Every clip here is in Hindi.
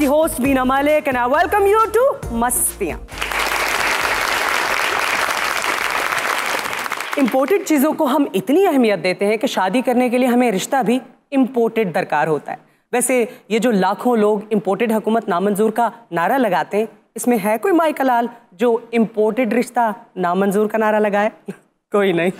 आपकी host Veena Malik and I welcome you to Mastiyaan. Imported चीज़ों को हम इतनी अहमियत देते हैं कि शादी करने के लिए हमें रिश्ता भी इम्पोर्टेड दरकार होता है। वैसे ये जो लाखों लोग इम्पोर्टेड हुकूमत नामंजूर का नारा लगाते हैं, इसमें है कोई माई लाल जो इम्पोर्टेड रिश्ता नामंजूर का नारा लगाए? कोई नहीं।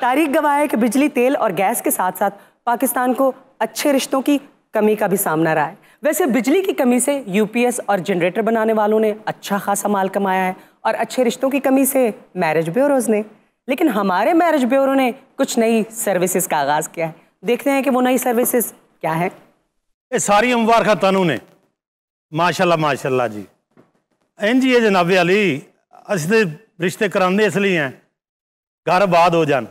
तारीख गवाह है कि बिजली, तेल और गैस के साथ साथ पाकिस्तान को अच्छे रिश्तों की कमी का भी सामना रहा है। वैसे बिजली की कमी से यूपीएस और जनरेटर बनाने वालों ने अच्छा खासा माल कमाया है और अच्छे रिश्तों की कमी से मैरिज ब्यूरोज़ ने। लेकिन हमारे मैरिज ब्यूरो ने कुछ नई सर्विसेज़ का आगाज़ किया है। देखते हैं कि वो नई सर्विसेज़ क्या है। ये सारी अमवार का तनु ने। माशाल्लाह माशाल्लाह जी। एन जी ये जनाबे अली, अस तो रिश्ते कराने इसलिए हैं। घर आबाद हो जान।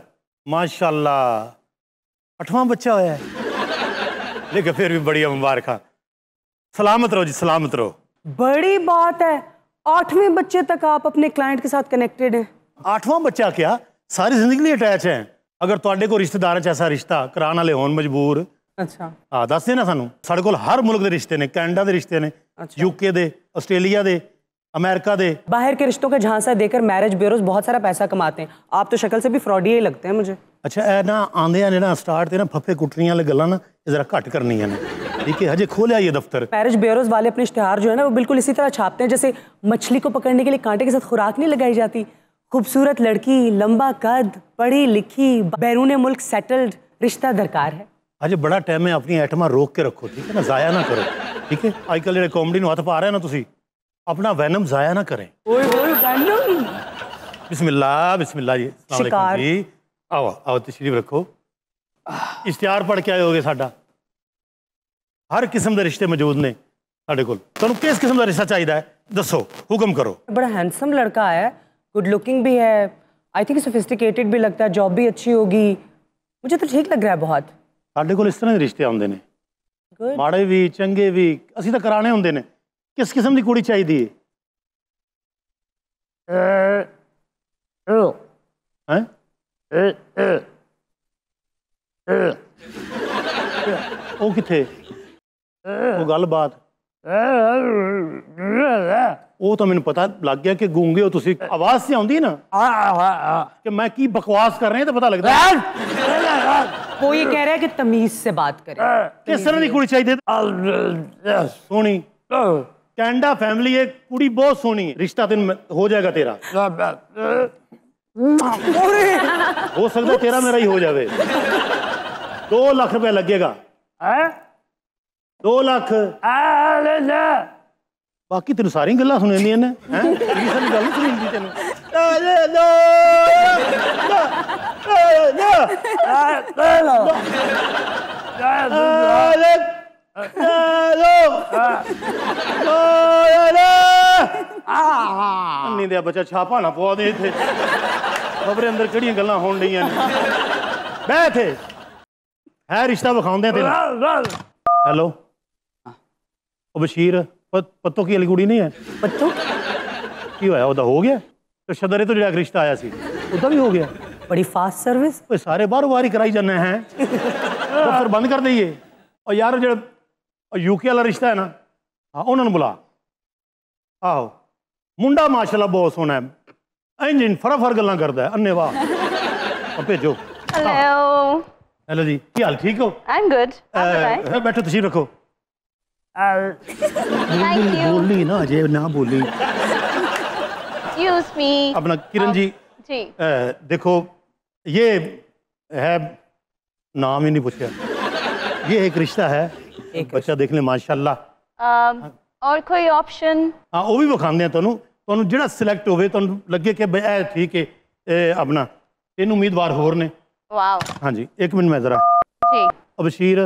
माशाल्लाह। अठवां बच्चा होया है। लेकिन फिर भी बड़ी मुबारक सलामत रहो जी सलामत रहो बड़ी बात है आठवें बच्चे तक आप अपने क्लाइंट के साथ कनेक्टेड हैं ਆਠਵਾਂ ਬੱਚਾ ਕਿਆ ਸਾਰੀ ਜ਼ਿੰਦਗੀ ਲਈ ਅਟੈਚ ਹੈ ਅਗਰ ਤੁਹਾਡੇ ਕੋਲ ਰਿਸ਼ਤੇਦਾਰਾਂ 'ਚ ਐਸਾ ਰਿਸ਼ਤਾ ਕਰਾਉਣ ਵਾਲੇ ਹੋਣ ਮਜਬੂਰ अच्छा ਆ ਦੱਸ ਦੇ ਨਾ ਸਾਨੂੰ ਸਾਡੇ ਕੋਲ ਹਰ ਮੁਲਕ ਦੇ ਰਿਸ਼ਤੇ ਨੇ ਕੈਨੇਡਾ ਦੇ ਰਿਸ਼ਤੇ ਨੇ ਯੂਕੇ ਦੇ ਆਸਟ੍ਰੇਲੀਆ ਦੇ ਅਮਰੀਕਾ ਦੇ बाहर के रिश्तों का झांसा देकर मैरिज ब्यूरोज बहुत सारा पैसा कमाते हैं आप तो शक्ल से भी फ्रॉडी ही लगते हैं मुझे ਅੱਛਾ ਇਹ ਨਾ ਆਂਦਿਆਂ ਨੇ ਨਾ ਸਟਾਰਟ ਤੇ ਨਾ ਫੱਫੇ ਕੁੱਟਰੀਆਂ ਵਾਲੀ ਗੱਲਾਂ ज़रा घट करनी है ठीक है हजे खोला ये दफ्तर। पैरिश ब्यूरोज वाले अपने इश्तेहार जो है ना वो बिल्कुल इसी तरह छापते हैं जैसे मछली को पकड़ने के लिए कांटे के साथ खुराक नहीं लगाई जाती। खूबसूरत लड़की लंबा कद पढ़ी लिखी बैरून मुल्क सेटल्ड रिश्ता दरकार है। अजय बड़ा टाइम है अपनी आइटम रोक के रखो ठीक है ना? जाया ना करो ठीक है? आजकल जो कॉमेडी हथ पा रहे हैं ना तुम अपना वैनम जाया ना करें। ओए ओए वैनम बिस्मिल्लाह बिस्मिल्लाह जी जी। आओ आओ तशरीफ़ रखो। इश्तिहार पढ़ के आए होगे साडा ਹਰ ਕਿਸਮ ਦੇ ਰਿਸ਼ਤੇ ਮੌਜੂਦ ਨੇ ਸਾਡੇ ਕੋਲ ਤੁਹਾਨੂੰ ਕਿਸ ਕਿਸਮ ਦਾ ਰਿਸ਼ਤਾ ਚਾਹੀਦਾ ਹੈ ਦੱਸੋ ਹੁਕਮ ਕਰੋ बड़ा हैंडसम लड़का है गुड लुकिंग भी है आई थिंक सोफिस्टिकेटेड भी लगता है जॉब भी अच्छी होगी मुझे तो ठीक लग रहा है बहुत ਸਾਡੇ ਕੋਲ ਇਸ ਤਰ੍ਹਾਂ ਦੇ ਰਿਸ਼ਤੇ ਆਉਂਦੇ ਨੇ गुड ਮਾੜੇ ਵੀ ਚੰਗੇ ਵੀ ਅਸੀਂ ਤਾਂ ਕਰਾਣੇ ਹੁੰਦੇ ਨੇ ਕਿਸ ਕਿਸਮ ਦੀ ਕੁੜੀ ਚਾਹੀਦੀ ਹੈ ਹੈ ਉਹ ਕਿੱਥੇ ਉਹ ਗੱਲਬਾਤ ਉਹ ਤਾਂ ਮੈਨੂੰ ਪਤਾ ਲੱਗ ਗਿਆ ਕਿ ਗੂੰਗੇ ਹੋ ਤੁਸੀਂ ਆਵਾਜ਼ ਸੀ ਆਉਂਦੀ ਨਾ ਕਿ ਮੈਂ ਕੀ ਬਕਵਾਸ ਕਰ ਰਿਹਾ ਤਾਂ ਪਤਾ ਲੱਗਦਾ वो ये कह रहा है कि तमीज से बात करें ਕਿਸ ਤਰ੍ਹਾਂ ਦੀ ਕੁੜੀ ਚਾਹੀਦੀ ਹੈ? ਸੋਹਣੀ ਕੈਨੇਡਾ ਫੈਮਿਲੀ ਹੈ ਕੁੜੀ ਬਹੁਤ ਸੋਹਣੀ ਹੈ ਰਿਸ਼ਤਾ ਤੈਨੂੰ ਮੈਂ- ਹੋ ਜਾਏਗਾ ਤੇਰਾ ਹੋ ਸਕਦਾ ਤੇਰਾ ਮੇਰਾ ਹੀ ਹੋ ਜਾਵੇ 2 ਲੱਖ ਰੁਪਏ ਲੱਗੇਗਾ ਹੈ 2 ਲੱਖ ਬਾਕੀ ਤੈਨੂੰ ਸਾਰੀਆਂ ਗੱਲਾਂ ਸੁਣਾਉਂਦੀਆਂ ਨੇ ਹੈ ਇਹ ਸਾਰੀ ਗੱਲ ਨਹੀਂ ਸੁਣੀਂਦੀ ਤੈਨੂੰ ਆ ਲੈ ਲੋ ਅੰਨੀ ਦੇ ਬੱਚਾ ਛਾਪਾ ਨਾ ਪਵਾ ਦੇ ਇੱਥੇ ਖਬਰੇ ਅੰਦਰ ਕਿਹੜੀਆਂ ਗੱਲਾਂ ਹੋਣ ਡਈਆਂ ਨੇ ਬਹਿ ਇੱਥੇ ਹੈ ਰਿਸ਼ਤਾ ਵਿਖਾਉਂਦੇ ਆ ਤੈਨੂੰ ਹੈਲੋ ਉਹ ਬਸ਼ੀਰ ਪ- ਪੱਤੋ ਕੀ ਵਾਲੀ ਕੁੜੀ ਨਹੀਂ ਹੈ बच्चों ਕੀ ਹੋਇਆ ਉਹਦਾ ਹੋ ਗਿਆ ਤੇ ਸ਼ਦਰੇ ਤੋਂ ਜਿਹੜਾ ਇੱਕ ਰਿਸ਼ਤਾ ਆਇਆ ਸੀ ਉਹਦਾ ਵੀ ਹੋ ਗਿਆ बड़ी फास्ट सर्विस ਓਏ ਸਾਰੇ ਬਾਹਰੋਂ ਬਾਹਰ ਹੀ ਕਰਾਈ ਜਾਂਦੇ ਹੈ ਦਫ਼ਤਰ ਬੰਦ ਕਰ ਦਈਏ ਔਰ ਯਾਰ ਉਹ ਜਿਹੜਾ ਯੂਕੇ ਵਾਲਾ ਰਿਸ਼ਤਾ ਹੈ ਨਾ ਹਾਂ ਉਹਨਾਂ ਨੂੰ ਬੁਲਾ ਆਹੋ ਮੁੰਡਾ ਮਾਸ਼ਾਅੱਲਾ ਬਹੁਤ ਸੋਹਣਾ ਹੈ ਇੰਜਨ ਫਰਫਰ ਗੱਲਾਂ ਕਰਦਾ ਹੈ ਅੰਨੇ ਵਾਹ ਆ ਭੇਜੋ Hello. ਹੈਲੋ ਜੀ ਕੀ ਹਾਲ ਠੀਕ ਹੋ I'm good. How's it going? ਅਹ, ਬੈਠੋ ਤੁਸੀਂ ਰੱਖੋ Thank you. ਬੋਲੀ ਨਾ ਜੇ ਨਾ ਬੋਲੀ Excuse me. ਆਪਣਾ ਕਿਰਨ ਜੀ Gee. अ, देखो ये है नाम ही नहीं पूछा ये एक रिश्ता है एक बच्चा देख ले माशाल्लाह Um, और कोई option? ਹਾਂ ਉਹ ਵੀ ਵਿਖਾਉਂਦੇ ਆ ਤੁਹਾਨੂੰ ਤੁਹਾਨੂੰ ਜਿਹੜਾ ਸਿਲੈਕਟ ਹੋਵੇ ਤੁਹਾਨੂੰ ਲੱਗੇ ਕਿ ਬਈ ਇਹ ਠੀਕ ਹੈ ਇਹ ਆਪਣਾ ਤਿੰਨ ਉਮੀਦਵਾਰ ਹੋਰ ਨੇ Wow. ਹਾਂਜੀ ਇੱਕ ਮਿੰਟ ਮੈਂ ਜ਼ਰਾ Gee. ਅਬਸ਼ੀਰ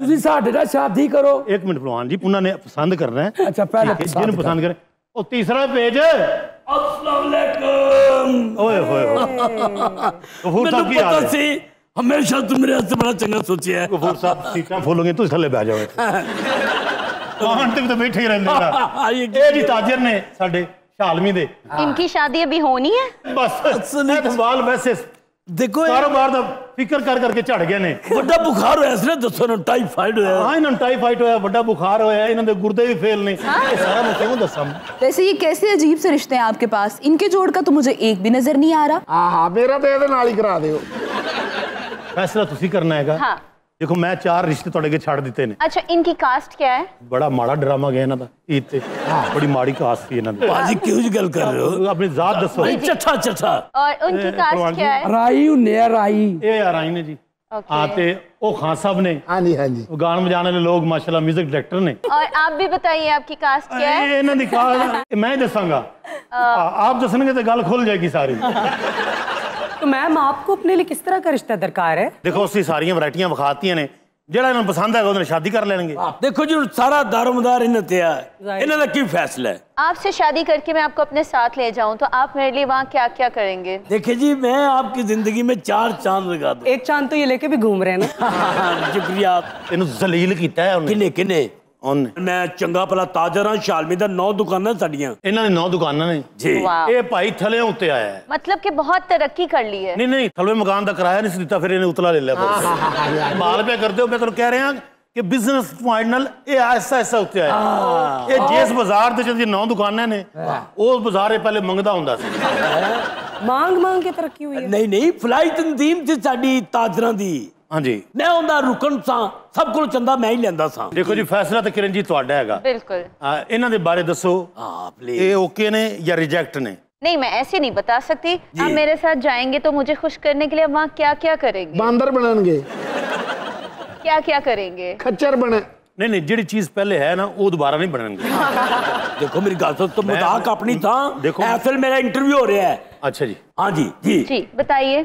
ਤੁਸੀਂ ਸਾਡੇ ਨਾਲ ਸ਼ਾਦੀ ਕਰੋ ਇੱਕ ਮਿੰਟ ਭਲਵਾਨ ਜੀ ਪੁੰਨਾ ਨੇ ਪਸੰਦ ਕਰਨਾ ਹੈ ਅੱਛਾ ਪਹਿਲੇ ਜਿਹਨੂੰ ਪਸੰਦ ਕਰੇ ਉਹ ਤੀਸਰਾ ਪੇਜ ਅਸਲਾਮ ਅਲੈਕਮ ਓਏ ਹੋਏ ਹੋਏ ਮੈਨੂੰ ਪਤਾ ਸੀ ਹਮੇਸ਼ਾ ਤੂੰ ਮੇਰੇ ਹੱਥ ਬੜਾ ਚੰਗਾ ਸੋਚਿਆ ਗਫੂਰ ਸਾਹਿਬ ਸੀਟਾਂ ਫੋਲੋਗੇ ਤੁਸੀਂ ਥੱਲੇ ਬਹਿ ਜਾਓ ਕਮਾਂਡ ਤੇ ਵੀ ਤਾਂ ਬੈਠੇ ਹੀ ਰਹਿੰਦੇ ਨਾ ਇਹ ਜੀ ਤਾਜਰ ਨੇ ਸਾਡੇ ਸ਼ਾਲਮੀ ਦੇ ਇਨਕੀ ਸ਼ਾਦੀ ਅਭੀ ਹੋਣੀ ਹੈ ਬਸ ਸੁਣੀ ਬਾਲ ਵੈਸੇ ਦੇਖੋ ਇਹ ਕਾਰੋਬਾਰ ਦਾ ਫਿਕਰ ਕਰ ਕਰਕੇ ਝੜ ਗਏ ਨੇ ਵੱਡਾ ਬੁਖਾਰ ਹੋਇਆ ਸੀ ਨਾ ਦੱਸੋ ਨਾ ਟਾਈਫਾਈਡ ਹੋਇਆ ਹਾਂ ਇਹਨਾਂ ਨੂੰ ਟਾਈਫਾਈਡ ਹੋਇਆ ਵੱਡਾ ਬੁਖਾਰ ਹੋਇਆ ਇਹਨਾਂ ਦੇ ਗੁਰਦੇ ਵੀ ਫੇਲ ਨੇ ਇਹ ਸਾਰਾ ਮੈਂ ਕਿਉਂ ਦੱਸਾਂ वैसे ये कैसे अजीब से रिश्ते हैं आपके पास इनके जोड़ का तो मुझे एक भी नजर नहीं आ रहा ਹਾਂ ਹਾਂ ਮੇਰਾ ਤੇ ਇਹਦੇ ਨਾਲ ਹੀ ਕਰਾ ਦਿਓ ਫੈਸਲਾ ਤੁਸੀਂ ਕਰਨਾ ਹੈਗਾ हाँ ਦੇਖੋ ਮੈਂ ਚਾਰ ਰਿਸ਼ਤੇ ਤੁਹਾਡੇ ਅੱਗੇ ਛੱਡ ਦਿੱਤੇ ਨੇ अच्छा इनकी कास्ट क्या है ਬੜਾ ਮਾੜਾ ਡਰਾਮਾ ਗਿਆ ਇਹਨਾਂ ਦਾ ਈਦ ਤੇ ਬੜੀ ਮਾੜੀ ਕਾਸਟ ਸੀ ਇਹਨਾਂ ਦੀ ਬਾਜੀ ਕਿਉਂ ਜੀ ਗੱਲ ਕਰ ਰਹੇ ਹੋ ਆਪਣੀ ਜ਼ਾਤ ਦੱਸੋ ਨਹੀਂ ਚੱਠਾ ਚੱਠਾ और उनकी ए, कास्ट भगवान क्या जी। है ਰਾਈ ਹੁੰਨੇ ਆ ਰਾਈ ਇਹ ਯਾਰ ਆਈ ਨੇ ਜੀ ओके ਹਾਂ ਤੇ ਉਹ ਖਾਨ ਸਾਹਿਬ ਨੇ ਹਾਂਜੀ ਹਾਂਜੀ ਉਹ ਗਾਣ ਵਜਾਉਣ ਵਾਲੇ ਲੋਕ ਮਾਸ਼ਾਅੱਲਾ 뮤직 ਡਾਇਰੈਕਟਰ ਨੇ और आप भी बताइए आपकी कास्ट क्या है ਇਹ ਇਹਨਾਂ ਦੀ ਕਾਸਟ ਮੈਂ ਹੀ ਦੱਸਾਂਗਾ ਆ- ਆਪ ਦੱਸਣਗੇ ਤੇ तो मैम आपको अपने लिए किस तरह का रिश्ता दरकार है ਦੇਖੋ ਅਸੀਂ ਸਾਰੀਆਂ ਵੈਰਾਈਟੀਆਂ ਵਿਖਾਤੀਆਂ ਨੇ ਜਿਹੜਾ ਇਹਨਾਂ ਨੂੰ ਪਸੰਦ ਹੈਗਾ ਉਹਦੇ ਨਾਲ ਸ਼ਾਦੀ ਕਰ ਲੈਣਗੇ ਦੇਖੋ ਜੀ ਹੁਣ ਸਾਰਾ ਦਾਰੋਮਦਾਰ ਇਹਨਾਂ ਤੇ ਆ ਇਹਨਾਂ ਦਾ ਕੀ ਫੈਸਲਾ ਹੈ आपसे शादी करके मैं आपको अपने साथ ले जाऊं तो आप मेरे लिए वहाँ क्या क्या करेंगे देखिए जी मैं आपकी जिंदगी में चार चांद लगा दूं एक चांद तो ये लेके भी घूम रहे हैं ना शुक्रिया ਇਹਨੂੰ ਜ਼ਲੀਲ ਕੀਤਾ ਹੈ ਉਹਨੇ ਕਿਨੇ ਕਿਨੇ ਉਹਨੇ ਮੈਂ ਚੰਗਾ ਭਲਾ ਤਾਜਰ ਹਾਂ ਸ਼ਾਲਮੀ ਦਾ ਨੌ ਦੁਕਾਨਾਂ ਸਾਡੀਆਂ ਇਹਨਾਂ ਦੇ ਨੌ ਦੁਕਾਨਾਂ ਨੇ ਜੀ ਇਹ ਭਾਈ ਥਲੇ ਉੱਤੇ ਆਇਆ ਹੈ ਮਤਲਬ ਕਿ ਬਹੁਤ ਤਰੱਕੀ ਕਰ ਲਈ ਹੈ ਨਹੀਂ ਨਹੀਂ ਥਲਵੇ ਮਕਾਨ ਦਾ ਕਿਰਾਇਆ ਨਹੀਂ ਦਿੱਤਾ ਫਿਰ ਇਹਨੇ ਉਤਲਾ ਲੈ ਲਿਆ ਮਾਲ ਪਿਆ ਕਰਦੇ ਹੋ ਮੈਂ ਤੁਹਾਨੂੰ ਕਹਿ ਰਿਹਾ ਕਿ ਬਿਜ਼ਨਸ ਪੁਆਇੰਟ ਨਾਲ ਇਹ ਐਸਾ ਐਸਾ ਉੱਤੇ ਆਇਆ ਇਹ ਜਿਸ ਬਾਜ਼ਾਰ ਦੇ ਜਿਹੜੀ ਨੌ ਦੁਕਾਨਾਂ ਨੇ ਉਹ ਬਾਜ਼ਾਰ ਇਹ ਪਹਿਲੇ ਮੰਗਦਾ ਹੁੰਦਾ ਸੀ मांग मांग के तरक्की हुई है ਨਹੀਂ ਨਹੀਂ ਫਲਾਈ ਤਨਦੀਮ ਚ ਸਾਡੀ ਤਾਜਰਾਂ ਦੀ ਹਾਂਜੀ ਮੈਂ ਉਹਦਾ ਰੁਕਣ ਸਾਂ ਸਭ ਕੋਲ ਚੰਦਾ ਮੈਂ ਹੀ ਲੈਂਦਾ ਸਾਂ ਦੇਖੋ ਜੀ ਫੈਸਲਾ ਤਾਂ ਕਿਰਨ ਜੀ ਤੁਹਾਡਾ ਹੈਗਾ बिल्कुल ਆ, ਇਹਨਾਂ ਦੇ ਬਾਰੇ ਦੱਸੋ ਹਾਂ ਪਲੀਜ਼ ਇਹ ਓਕੇ ਨੇ ਜਾਂ ਰਿਜੈਕਟ ਨੇ नहीं मैं ऐसे नहीं बता सकती आप मेरे साथ जाएंगे तो मुझे खुश करने के लिए आप वहाँ क्या क्या करेंगे ਬਾਂਦਰ ਬਣਨਗੇ क्या क्या करेंगे? खच्चर बने। नहीं नहीं जी चीज़ पहले है ना वो दोबारा नहीं बनेंगे देखो मेरी गलत तो, तो मज़ाक अपनी था। देखो। मेरा इंटरव्यू हो रहा है। अच्छा जी। हाँ जी जी। जी बताइए।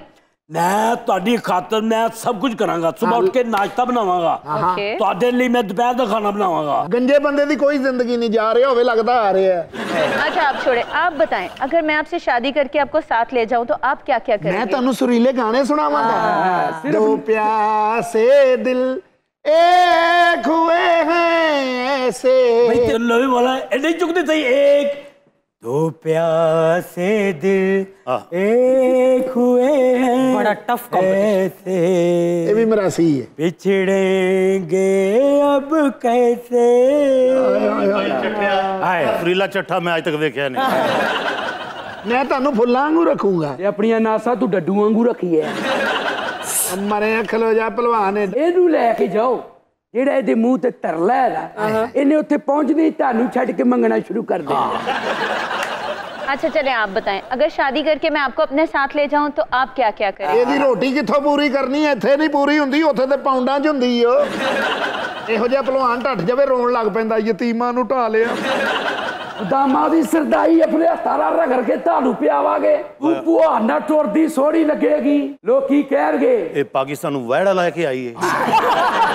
ਮੈਂ ਤੁਹਾਡੀ ਖਾਤਰ ਮੈਂ ਸਭ ਕੁਝ ਕਰਾਂਗਾ ਸਵੇਰ ਉੱਠ ਕੇ ਨਾਸ਼ਤਾ ਬਣਾਵਾਂਗਾ ओके ਤੁਹਾਡੇ ਲਈ ਮੈਂ ਦੁਪਹਿਰ ਦਾ ਖਾਣਾ ਬਣਾਵਾਂਗਾ ਗੰਜੇ ਬੰਦੇ ਦੀ ਕੋਈ ਜ਼ਿੰਦਗੀ ਨਹੀਂ ਜਾ ਰਿਹਾ ਹੋਵੇ ਲੱਗਦਾ ਆ ਰਿਹਾ ਹੈ। अच्छा आप छोड़े आप बताएं अगर मैं आपसे शादी करके आपको साथ ले जाऊं तो आप क्या क्या ਮੈਂ करेंगे ਤੁਹਾਨੂੰ ਸੁਰੀਲੇ ਗਾਣੇ ਸੁਣਾਵਾਂਗਾ ਦੋ ਪਿਆਸੇ ਦਿਲ एक हुए हैं ऐसे भाई चलो भी बोला ए, नहीं चुकते थे एक दो प्यासे दिल एक हुए हैं बड़ा टफ कैसे ये भी मेरा सही है। पिछड़ेंगे अब कैसे? हाय। फ्रीला चट्ठा मैं आज तक देखा नहीं। मैं तानू फुल्ला वांगू रखूँगा। ये अपनी नासा तू डू वांगू रखी है। मरे खलो जा पहलवान एनू लेके जाओ। ਜਿਹੜਾ ਇਹਦੇ ਮੂੰਹ ਤੇ ਤਰਲਾ ਹੈ ਨਾ ਇਹਨੇ ਉੱਥੇ ਪਹੁੰਚਦੇ ਹੀ ਤੁਹਾਨੂੰ ਛੱਡ ਕੇ ਮੰਗਣਾ ਸ਼ੁਰੂ ਕਰ ਦੇਣਾ अच्छा चले आप बताएं अगर शादी करके मैं आपको अपने साथ ले जाऊं तो आप क्या क्या करेंगे ਇਹਦੀ ਰੋਟੀ ਕਿੱਥੋਂ ਪੂਰੀ ਕਰਨੀ ਹੈ ਇੱਥੇ ਨਹੀਂ ਪੂਰੀ ਹੁੰਦੀ ਉੱਥੇ ਤੇ ਪਾਉਂਡਾਂ 'ਚ ਹੁੰਦੀ ਓ ਇਹੋ ਜਿਹਾ ਭਲਵਾਨ ਢੱਠ ਜਾਵੇ ਰੋਣ ਲੱਗ ਪੈਂਦਾ ਯਤੀਮਾਂ ਨੂੰ ਢਾ ਲਿਆ ਦਾਮਾ ਦੀ ਸਰਦਾਈ ਆਪਣੇ ਹੱਥਾਂ ਨਾਲ ਰਗੜ ਕੇ ਤੁਹਾਨੂੰ ਪਿਆਵਾਂਗੇ ਤੂੰ ਭੂਆ ਨਾ ਟੁਰਦੀ ਸੋਹਣੀ ਲੱਗੇਗੀ ਲੋਕੀ ਕਹਿਣਗੇ ਇਹ ਪਾਕਿਸਤਾਨ ਨੂੰ ਵਹਿੜਾ ਲੈ ਕੇ ਆਈ ਹੈ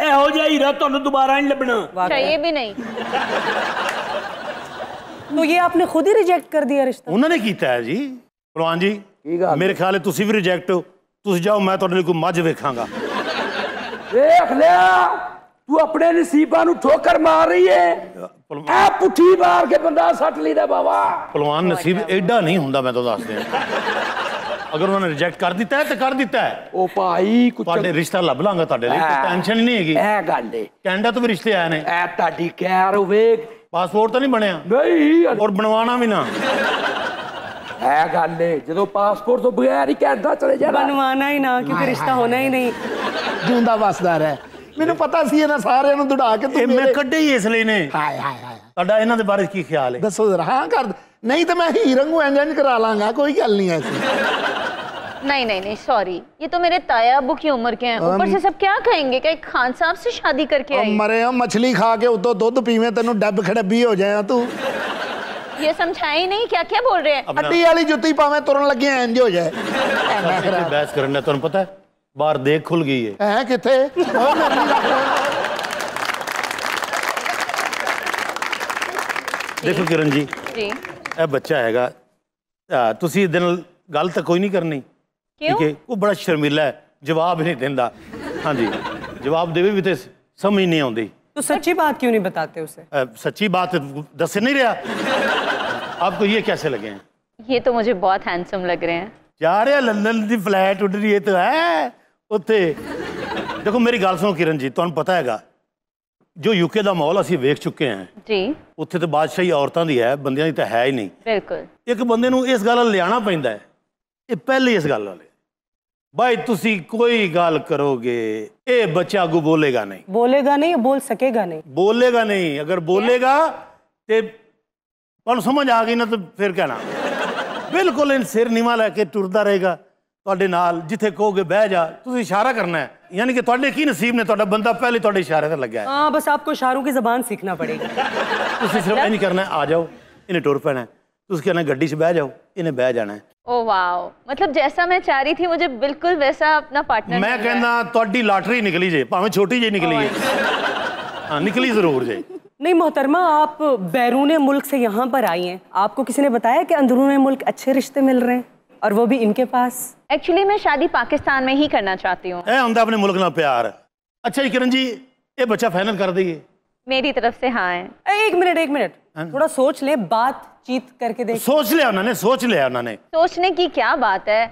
ਇਹੋ ਜਿਹਾ ਹੀਰਾ ਤੁਹਾਨੂੰ ਦੁਬਾਰਾ ਨਹੀਂ ਲੱਭਣਾ चाहिए भी नहीं तो ये आपने खुद ही रिजेक्ट कर दिया रिश्ता ਉਹਨਾਂ ਨੇ ਕੀਤਾ ਹੈ ਜੀ ਭਲਵਾਨ ਜੀ ਮੇਰੇ ਖਿਆਲ ਹੈ ਤੁਸੀਂ ਵੀ ਰਿਜੈਕਟ ਹੋ ਤੁਸੀਂ ਜਾਓ ਮੈਂ ਤੁਹਾਡੇ ਲਈ ਕੋਈ ਮੱਝ ਵੇਖਾਂਗਾ ਵੇਖ ਲਿਆ ਤੂੰ ਆਪਣੇ ਨਸੀਬਾਂ ਨੂੰ ਠੋਕਰ ਮਾਰ ਰਹੀ ਏ ਐ ਪੁੱਠੀ ਮਾਰ ਕੇ ਬੰਦਾ ਸੱਟ ਲਈਦਾ ਬਾਬਾ ਭਲਵਾਨ ਨਸੀਬ ਐਡਾ ਨਹੀਂ ਹੁੰਦਾ ਮੈਂ ਤੁਹਾਨੂੰ ਦੱਸ ਦਿਆਂ ਅਗਰ ਉਹਨਾਂ ਨੇ ਰਿਜੈਕਟ ਕਰ ਦਿੱਤਾ ਹੈ ਤਾਂ ਕਰ ਦਿੱਤਾ ਹੈ। ਉਹ ਭਾਈ ਕੁਝ ਤੁਹਾਡੇ ਰਿਸ਼ਤਾ ਲੱਭ ਲਾਂਗਾ ਤੁਹਾਡੇ ਲਈ ਕੋਈ ਟੈਨਸ਼ਨ ਨਹੀਂ ਹੈਗੀ। ਇਹ ਗੱਲ ਏ। ਕੈਨੇਡਾ ਤੋਂ ਵੀ ਰਿਸ਼ਤੇ ਆਏ ਨੇ। ਇਹ ਤੁਹਾਡੀ ਖੈਰ ਹੋਵੇ। ਪਾਸਪੋਰਟ ਤਾਂ ਨਹੀਂ ਬਣਿਆ। ਨਹੀਂ ਔਰ ਬਣਵਾਣਾ ਵੀ ਨਾ। ਹੈ ਗੱਲ ਏ ਜਦੋਂ ਪਾਸਪੋਰਟ ਤੋਂ ਬਗੈਰ ਹੀ ਕੈਨੇਡਾ ਚਲੇ ਜਾਣਾ। ਬਣਵਾਣਾ ਹੀ ਨਾ ਕਿਉਂਕਿ ਰਿਸ਼ਤਾ ਹੋਣਾ ਹੀ ਨਹੀਂ। ਜਿਉਂਦਾ ਵਸਦਾ ਰਹਿ। ਮੈਨੂੰ ਪਤਾ ਸੀ ਇਹਨਾਂ ਸਾਰਿਆਂ ਨੂੰ ਦੁੜਾ ਕੇ ਤੂੰ ਮੈਂ ਕੱਢੇ ਹੀ ਇਸ ਲਈ ਨੇ। ਹਾਏ ਹਾਏ ਹਾਏ। ਤੁਹਾਡਾ ਇਹਨਾਂ ਦੇ ਬਾਰੇ ਕੀ ਖਿਆਲ ਹੈ ਦੱਸੋ ਜ਼ਰਾ। ਹਾਂ ਕਰ ਨਹੀਂ ਤਾਂ ਮੈਂ ਹੀਰ ਨੂੰ ਇੰਜ ਇੰਜ ਕਰਾ ਲਾਂਗਾ ਕੋਈ ਗੱਲ ਨਹੀਂ ਐਸੀ नहीं नहीं नहीं सॉरी ये तो मेरे ताया अबू की उम्र के हैं ऊपर से सब क्या कहेंगे कि खान साहब से शादी करके ਉਹ आई ਮਰੇ ਆ ਮੱਛਲੀ ਖਾ ਕੇ ਉਤੋਂ ਦੁੱਧ ਪੀਵੇਂ ਤੈਨੂੰ ਡੱਬ ਖੜੱਬੀ ਹੋ ਜਾਇਆ ਤੂੰ ये समझाया ही नहीं क्या क्या बोल रहे हैं ਆਪਣਾ ਅੱਡੀ ਵਾਲੀ ਜੁੱਤੀ ਪਾਵੇਂ ਤੁਰਨ ਲੱਗੇ ਇੰਜ ਹੋ ਜਾਏ ਐਨਾ ਇੱਥੇ ਖਰਾਬ ਬਹਿਸ ਕਰਨ ਦਾ ਤੁਹਾਨੂੰ ਪਤਾ ਹੈ ਬਾਹਰ ਦੇਖ ਖੁੱਲ ਗਈ ਹੈ ਹੈ ਕਿੱਥੇ ਉਹ ਮੇਰੀ ਰੱਖ ਦੇਖੋ ਕਿਰਨ ਜੀ जी ਇਹ ਬੱਚਾ ਹੈਗਾ ਆ, ਤੁਸੀਂ ਇਹਦੇ ਨਾਲ ਗੱਲ ਤਾਂ ਕੋਈ ਨਹੀਂ ਕਰਨੀ क्यों ਠੀਕ ਹੈ ਉਹ ਬੜਾ ਸ਼ਰਮੀਲਾ ਹੈ ਜਵਾਬ ਨਹੀਂ ਦਿੰਦਾ ਹਾਂਜੀ ਜਵਾਬ ਦੇਵੇ ਵੀ ਤੇ ਸਮਝ ਨਹੀਂ ਆਉਂਦੀ तो सच्ची बात क्यों नहीं बताते उसे अ, सच्ची बात दस नहीं रहा आपको ये कैसे लगे हैं ये तो मुझे बहुत हैंडसम लग रहे हैं ਜਾ ਰਿਹਾ ਲੰਡਨ ਦੀ ਫਲੈਟ ਉੱਡ ਰਹੀ ਹੈ ਤਾਂ ਹੈ ਉੱਥੇ ਦੇਖੋ ਮੇਰੀ ਗੱਲ ਸੁਣੋ ਕਿਰਨ ਜੀ ਤੁਹਾਨੂੰ ਪਤਾ ਹੈਗਾ ਜੋ ਯੂਕੇ ਦਾ ਮਾਹੌਲ ਅਸੀਂ ਵੇਖ ਚੁੱਕੇ ਹਾਂ ਜੀ। ਉੱਥੇ ਤੇ ਬਾਦਸ਼ਾਹੀ ਔਰਤਾਂ ਦੀ ਹੈ ਬੰਦਿਆਂ ਦੀ ਤਾਂ ਹੈ ਹੀ ਨਹੀਂ। ਬਿਲਕੁਲ। ਇੱਕ ਬੰਦੇ ਨੂੰ ਇਸ ਗੱਲ ਲਿਆਣਾ ਪੈਂਦਾ ਹੈ ਇਹ ਪਹਿਲੀ ਇਸ ਗੱਲ ਵਾਲੇ ਭਾਈ ਤੁਸੀਂ ਕੋਈ ਗੱਲ ਕਰੋਗੇ ਇਹ ਬੱਚਾ ਅਗੂ ਬੋਲੇਗਾ ਨਹੀਂ। ਬੋਲੇਗਾ ਨਹੀਂ ਬੋਲ ਸਕੇਗਾ ਨਹੀਂ। ਬੋਲੇਗਾ ਨਹੀਂ ਅਗਰ ਬੋਲੇਗਾ ਤੇ ਤੁਹਾਨੂੰ ਸਮਝ ਆ ਗਈ ਨਾ ਤਾਂ ਫਿਰ ਕਹਿਣਾ। ਬਿਲਕੁਲ ਇਹ ਸਿਰ ਨੀਵਾ ਲੈ ਕੇ ਟੁਰਦਾ ਰਹੇਗਾ। ਤੁਹਾਡੇ ਨਾਲ ਜਿੱਥੇ ਕਹੋਗੇ ਬਹਿ ਜਾ ਤੁਸੀਂ ਇਸ਼ਾਰਾ ਕਰਨਾ ਹੈ ਯਾਨੀ ਕਿ ਤੁਹਾਡੇ ਕੀ ਨਸੀਬ ਨੇ ਤੁਹਾਡਾ ਬੰਦਾ ਪਹਿਲੇ ਤੁਹਾਡੇ ਇਸ਼ਾਰੇ ਤੇ ਲੱਗਾ ਹੈ हाँ बस आपको इशारों की जबान सीखना पड़ेगी ਤੁਸੀਂ ਸਿਰਫ ਇਹ ਨਹੀਂ ਕਰਨਾ ਹੈ, ਆ ਜਾਓ ਇਹਨੇ ਟੁਰ ਪੈਣਾ ਹੈ। ਤੁਸੀਂ ਕਹਿਣਾ ਗੱਡੀ 'ਚ ਬਹਿ ਜਾਓ ਇਹਨੇ ਬਹਿ ਜਾਣਾ ਹੈ। ओ वाओ मतलब जैसा मैं चाह रही थी मुझे बिल्कुल वैसा अपना पार्टनर ਮੈਂ ਕਹਿੰਦਾ ਤੁਹਾਡੀ ਲਾਟਰੀ ਨਿਕਲੀ ਜੇ ਭਾਵੇਂ ਛੋਟੀ ਜਿਹੀ ਨਿਕਲੀ ਹੈ ਹਾਂ ਨਿਕਲੀ ਜ਼ਰੂਰ ਜੇ नहीं मोहतरमा आप बैरून मुल्क से यहाँ पर आई हैं आपको किसी ने बताया कि अंदरून मुल्क अच्छे रिश्ते मिल रहे हैं और वो भी इनके पास। एक्चुअली मैं शादी पाकिस्तान में ही करना चाहती हूँ। हमदा अपने मुल्क ना प्यार। अच्छा किरण जी ये बच्चा फाइनल कर दिए मेरी तरफ़ से हाँ है। एक मिनट एक मिनट। हाँ थोड़ा सोच ले बात चीत करके देख। सोच लिया उन्होंने सोच लिया उन्होंने। सोचने की क्या बात है?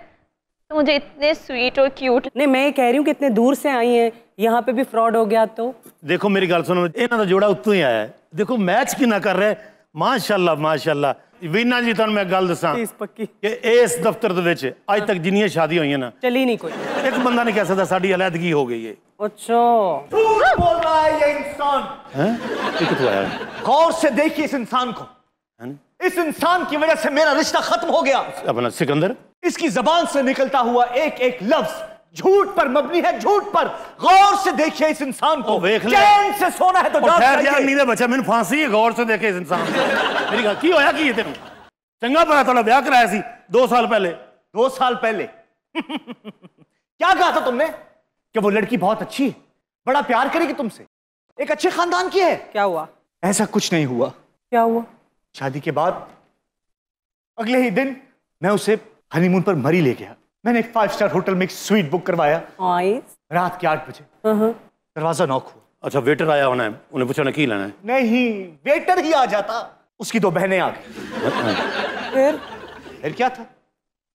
तो मुझे इतने स्वीट और क्यूट नहीं मैं कह रही हूँ कि इतने दूर से आई हैं। यहाँ पे भी फ्रॉड हो गया तो। देखो मेरी गल सुनो इन्हों का जोड़ा उतो ही आया है। देखो मैच कि ना कर रहे ਮਾਸ਼ਾਅੱਲਾ ਮਾਸ਼ਾਅੱਲਾ ਵੀਨਾ ਜੀ ਤੁਹਾਨੂੰ ਮੈਂ ਗੱਲ ਦੱਸਾਂ चीज पक्की ਕਿ ਇਸ ਦਫ਼ਤਰ ਦੇ ਵਿੱਚ ਅੱਜ ਤੱਕ ਜਿੰਨੀਆਂ ਸ਼ਾਦੀਆਂ ਹੋਈਆਂ ਨਾ चली नहीं कोई ਇੱਕ ਬੰਦਾ ਨਹੀਂ ਕਹਿ ਸਕਦਾ ਸਾਡੀ ਅਲੱਦਗੀ ਹੋ ਗਈ ਹੈ अच्छा झूठ बोल रहा है ये इंसान ਹੈ ਇਹ ਕਿੱਥੋਂ ਆਇਆ गौर से देखिए इस इंसान को है ना? इस इंसान की वजह से मेरा रिश्ता खत्म हो गया ਆਪਣਾ ਸਿਕੰਦਰ इसकी जबान से निकलता हुआ एक एक लफ्ज झूठ पर मबनी है झूठ पर। गौर से देखिए इस इंसान को। चैन से सोना है तो ठहर जा नीले बच्चा मैंने फांसी है गौर से देखे इस इंसान को। मेरी गल की होया की तेन चंगा पता थोड़ा ब्याह कराया सी दो साल पहले। दो साल पहले। क्या कहा था तुमने? कि वो लड़की बहुत अच्छी है बड़ा प्यार करेगी तुमसे। एक अच्छे खानदान की है। क्या हुआ? ऐसा कुछ नहीं हुआ। क्या हुआ? शादी के बाद अगले ही दिन मैं उसे हनीमून पर मरी ले गया मैंने एक फाइव स्टार होटल में एक स्वीट बुक करवाया। रात के आठ बजे। uh-huh. दरवाज़ा नॉक हुआ। अच्छा वेटर आया होना है उन्हें पूछा ना की लाना है? नहीं वेटर ही आ जाता। उसकी दो बहनें आ गई। फिर? फिर क्या था?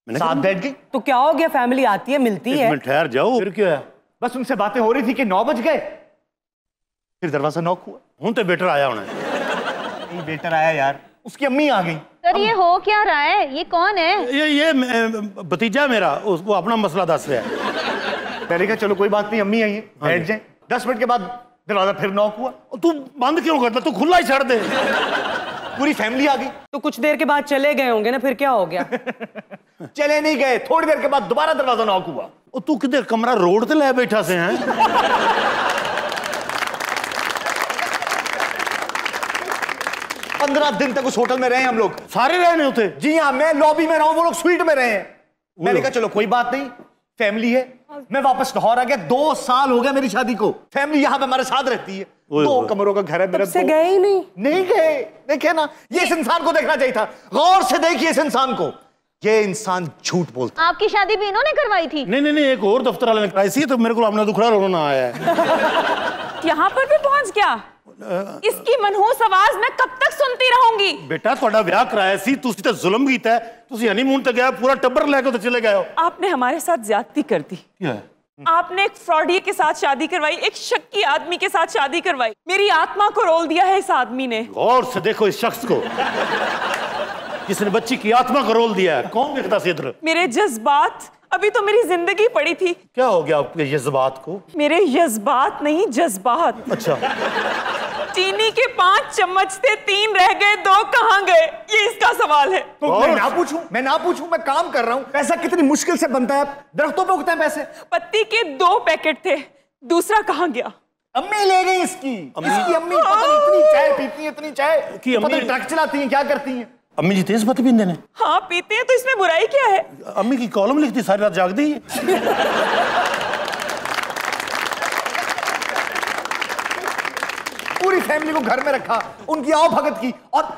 साथ बैठ गई। तो क्या हो गया? फैमिली आती है मिलती है। ठहर जाओ। फिर क्या है? बस उनसे बातें हो रही थी कि नौ बज गए। फिर दरवाज़ा नॉक हुआ। हूँ तो वेटर आया होना है। वेटर आया यार। उसकी अम्मी आ गई। सर ये हो क्या रहा है? ये कौन है? ये ये भतीजा मेरा उसको अपना मसला दस रहा है। पहले क्या चलो कोई बात नहीं अम्मी आई है हाँ बैठ जाए। दस मिनट के बाद दरवाज़ा फिर नॉक हुआ। तू बंद क्यों करता तू खुला ही छड़ दे। पूरी फैमिली आ गई। तो कुछ देर के बाद चले गए होंगे ना फिर क्या हो गया? चले नहीं गए। थोड़ी देर के बाद दोबारा दरवाज़ा नॉक हुआ। तू किधर कमरा रोड से ले बैठा से है? पंद्रह दिन तक उस होटल में रहे हम लोग। सारे रहने होते। जी हाँ मैं लॉबी में रहा हूँ वो लोग स्वीट में रहे मैंने कहा चलो कोई बात नहीं फैमिली है। मैं वापस लाहौर आ गया दो साल हो गया मेरी शादी को। फैमिली यहाँ पे हमारे साथ रहती है। दो कमरों का घर है मेरा से गए ही नहीं। नहीं गए। देखे ना ये इस इंसान को देखना चाहिए था। गौर से देखिए इस इंसान को। ये इंसान झूठ बोलता आपकी शादी भी इन्होंने करवाई थी? नहीं नहीं नहीं एक और दफ्तर वाले ने कराई थी तो मेरे को अपना दुखड़ा रोना आया है। यहाँ पर भी पहुँच गया? इसकी मनहूस आवाज मैं कब तक सुनती रहूंगी ਬੇਟਾ ਤੁਹਾਡਾ ਵਿਆਹ ਕਰਾਇਆ ਸੀ ਤੁਸੀਂ ਤਾਂ ਜ਼ੁਲਮ ਕੀਤਾ ਹੈ। ਤੁਸੀਂ ਹਨੀਮੂਨ ਤੇ ਗਿਆ ਪੂਰਾ ਟੱਬਰ ਲੈ ਕੇ ਉੱਥੇ ਚਲੇ ਗਏ ਹੋ आपने हमारे साथ ज्यादती कर दी ਕੀ ਹੈ आपने एक फ्रॉडिये के साथ शादी करवाई एक शक्की आदमी के साथ शादी करवाई मेरी आत्मा को रोल दिया है इस आदमी ने गौर से देखो इस शख्स को जिसने बच्ची की आत्मा को रोल दिया है कौन देखता से इधर मेरे जज्बात अभी तो मेरी जिंदगी पड़ी थी क्या हो गया आपके जज्बात को मेरे जज्बात नहीं जज्बात अच्छा चीनी के पाँच चम्मच थे तीन रह गए दो कहाँ गए? ये इसका सवाल है। तो मैं ना पूछूँ मैं ना पूछूँ मैं काम कर रहा हूँ। पैसा कितनी मुश्किल से बनता है? दरख्तों पे उगते हैं पैसे। पत्ती के दो पैकेट थे दूसरा कहाँ गया? अम्मी ले गई इसकी। अम्मी? इसकी अम्मी पता नहीं इतनी चाय पीती है इतनी चाय। की अम्मी- ट्रक चलाती हैं क्या करती हैं। अम्मी जी तेज पत्ती पींदे ने हाँ पीते हैं तो इसमें बुराई क्या है? अम्मी की कॉलम लिखती सारी रात जागती है। पूरी फैमिली को घर में रखा उनकी आओ भगत की। और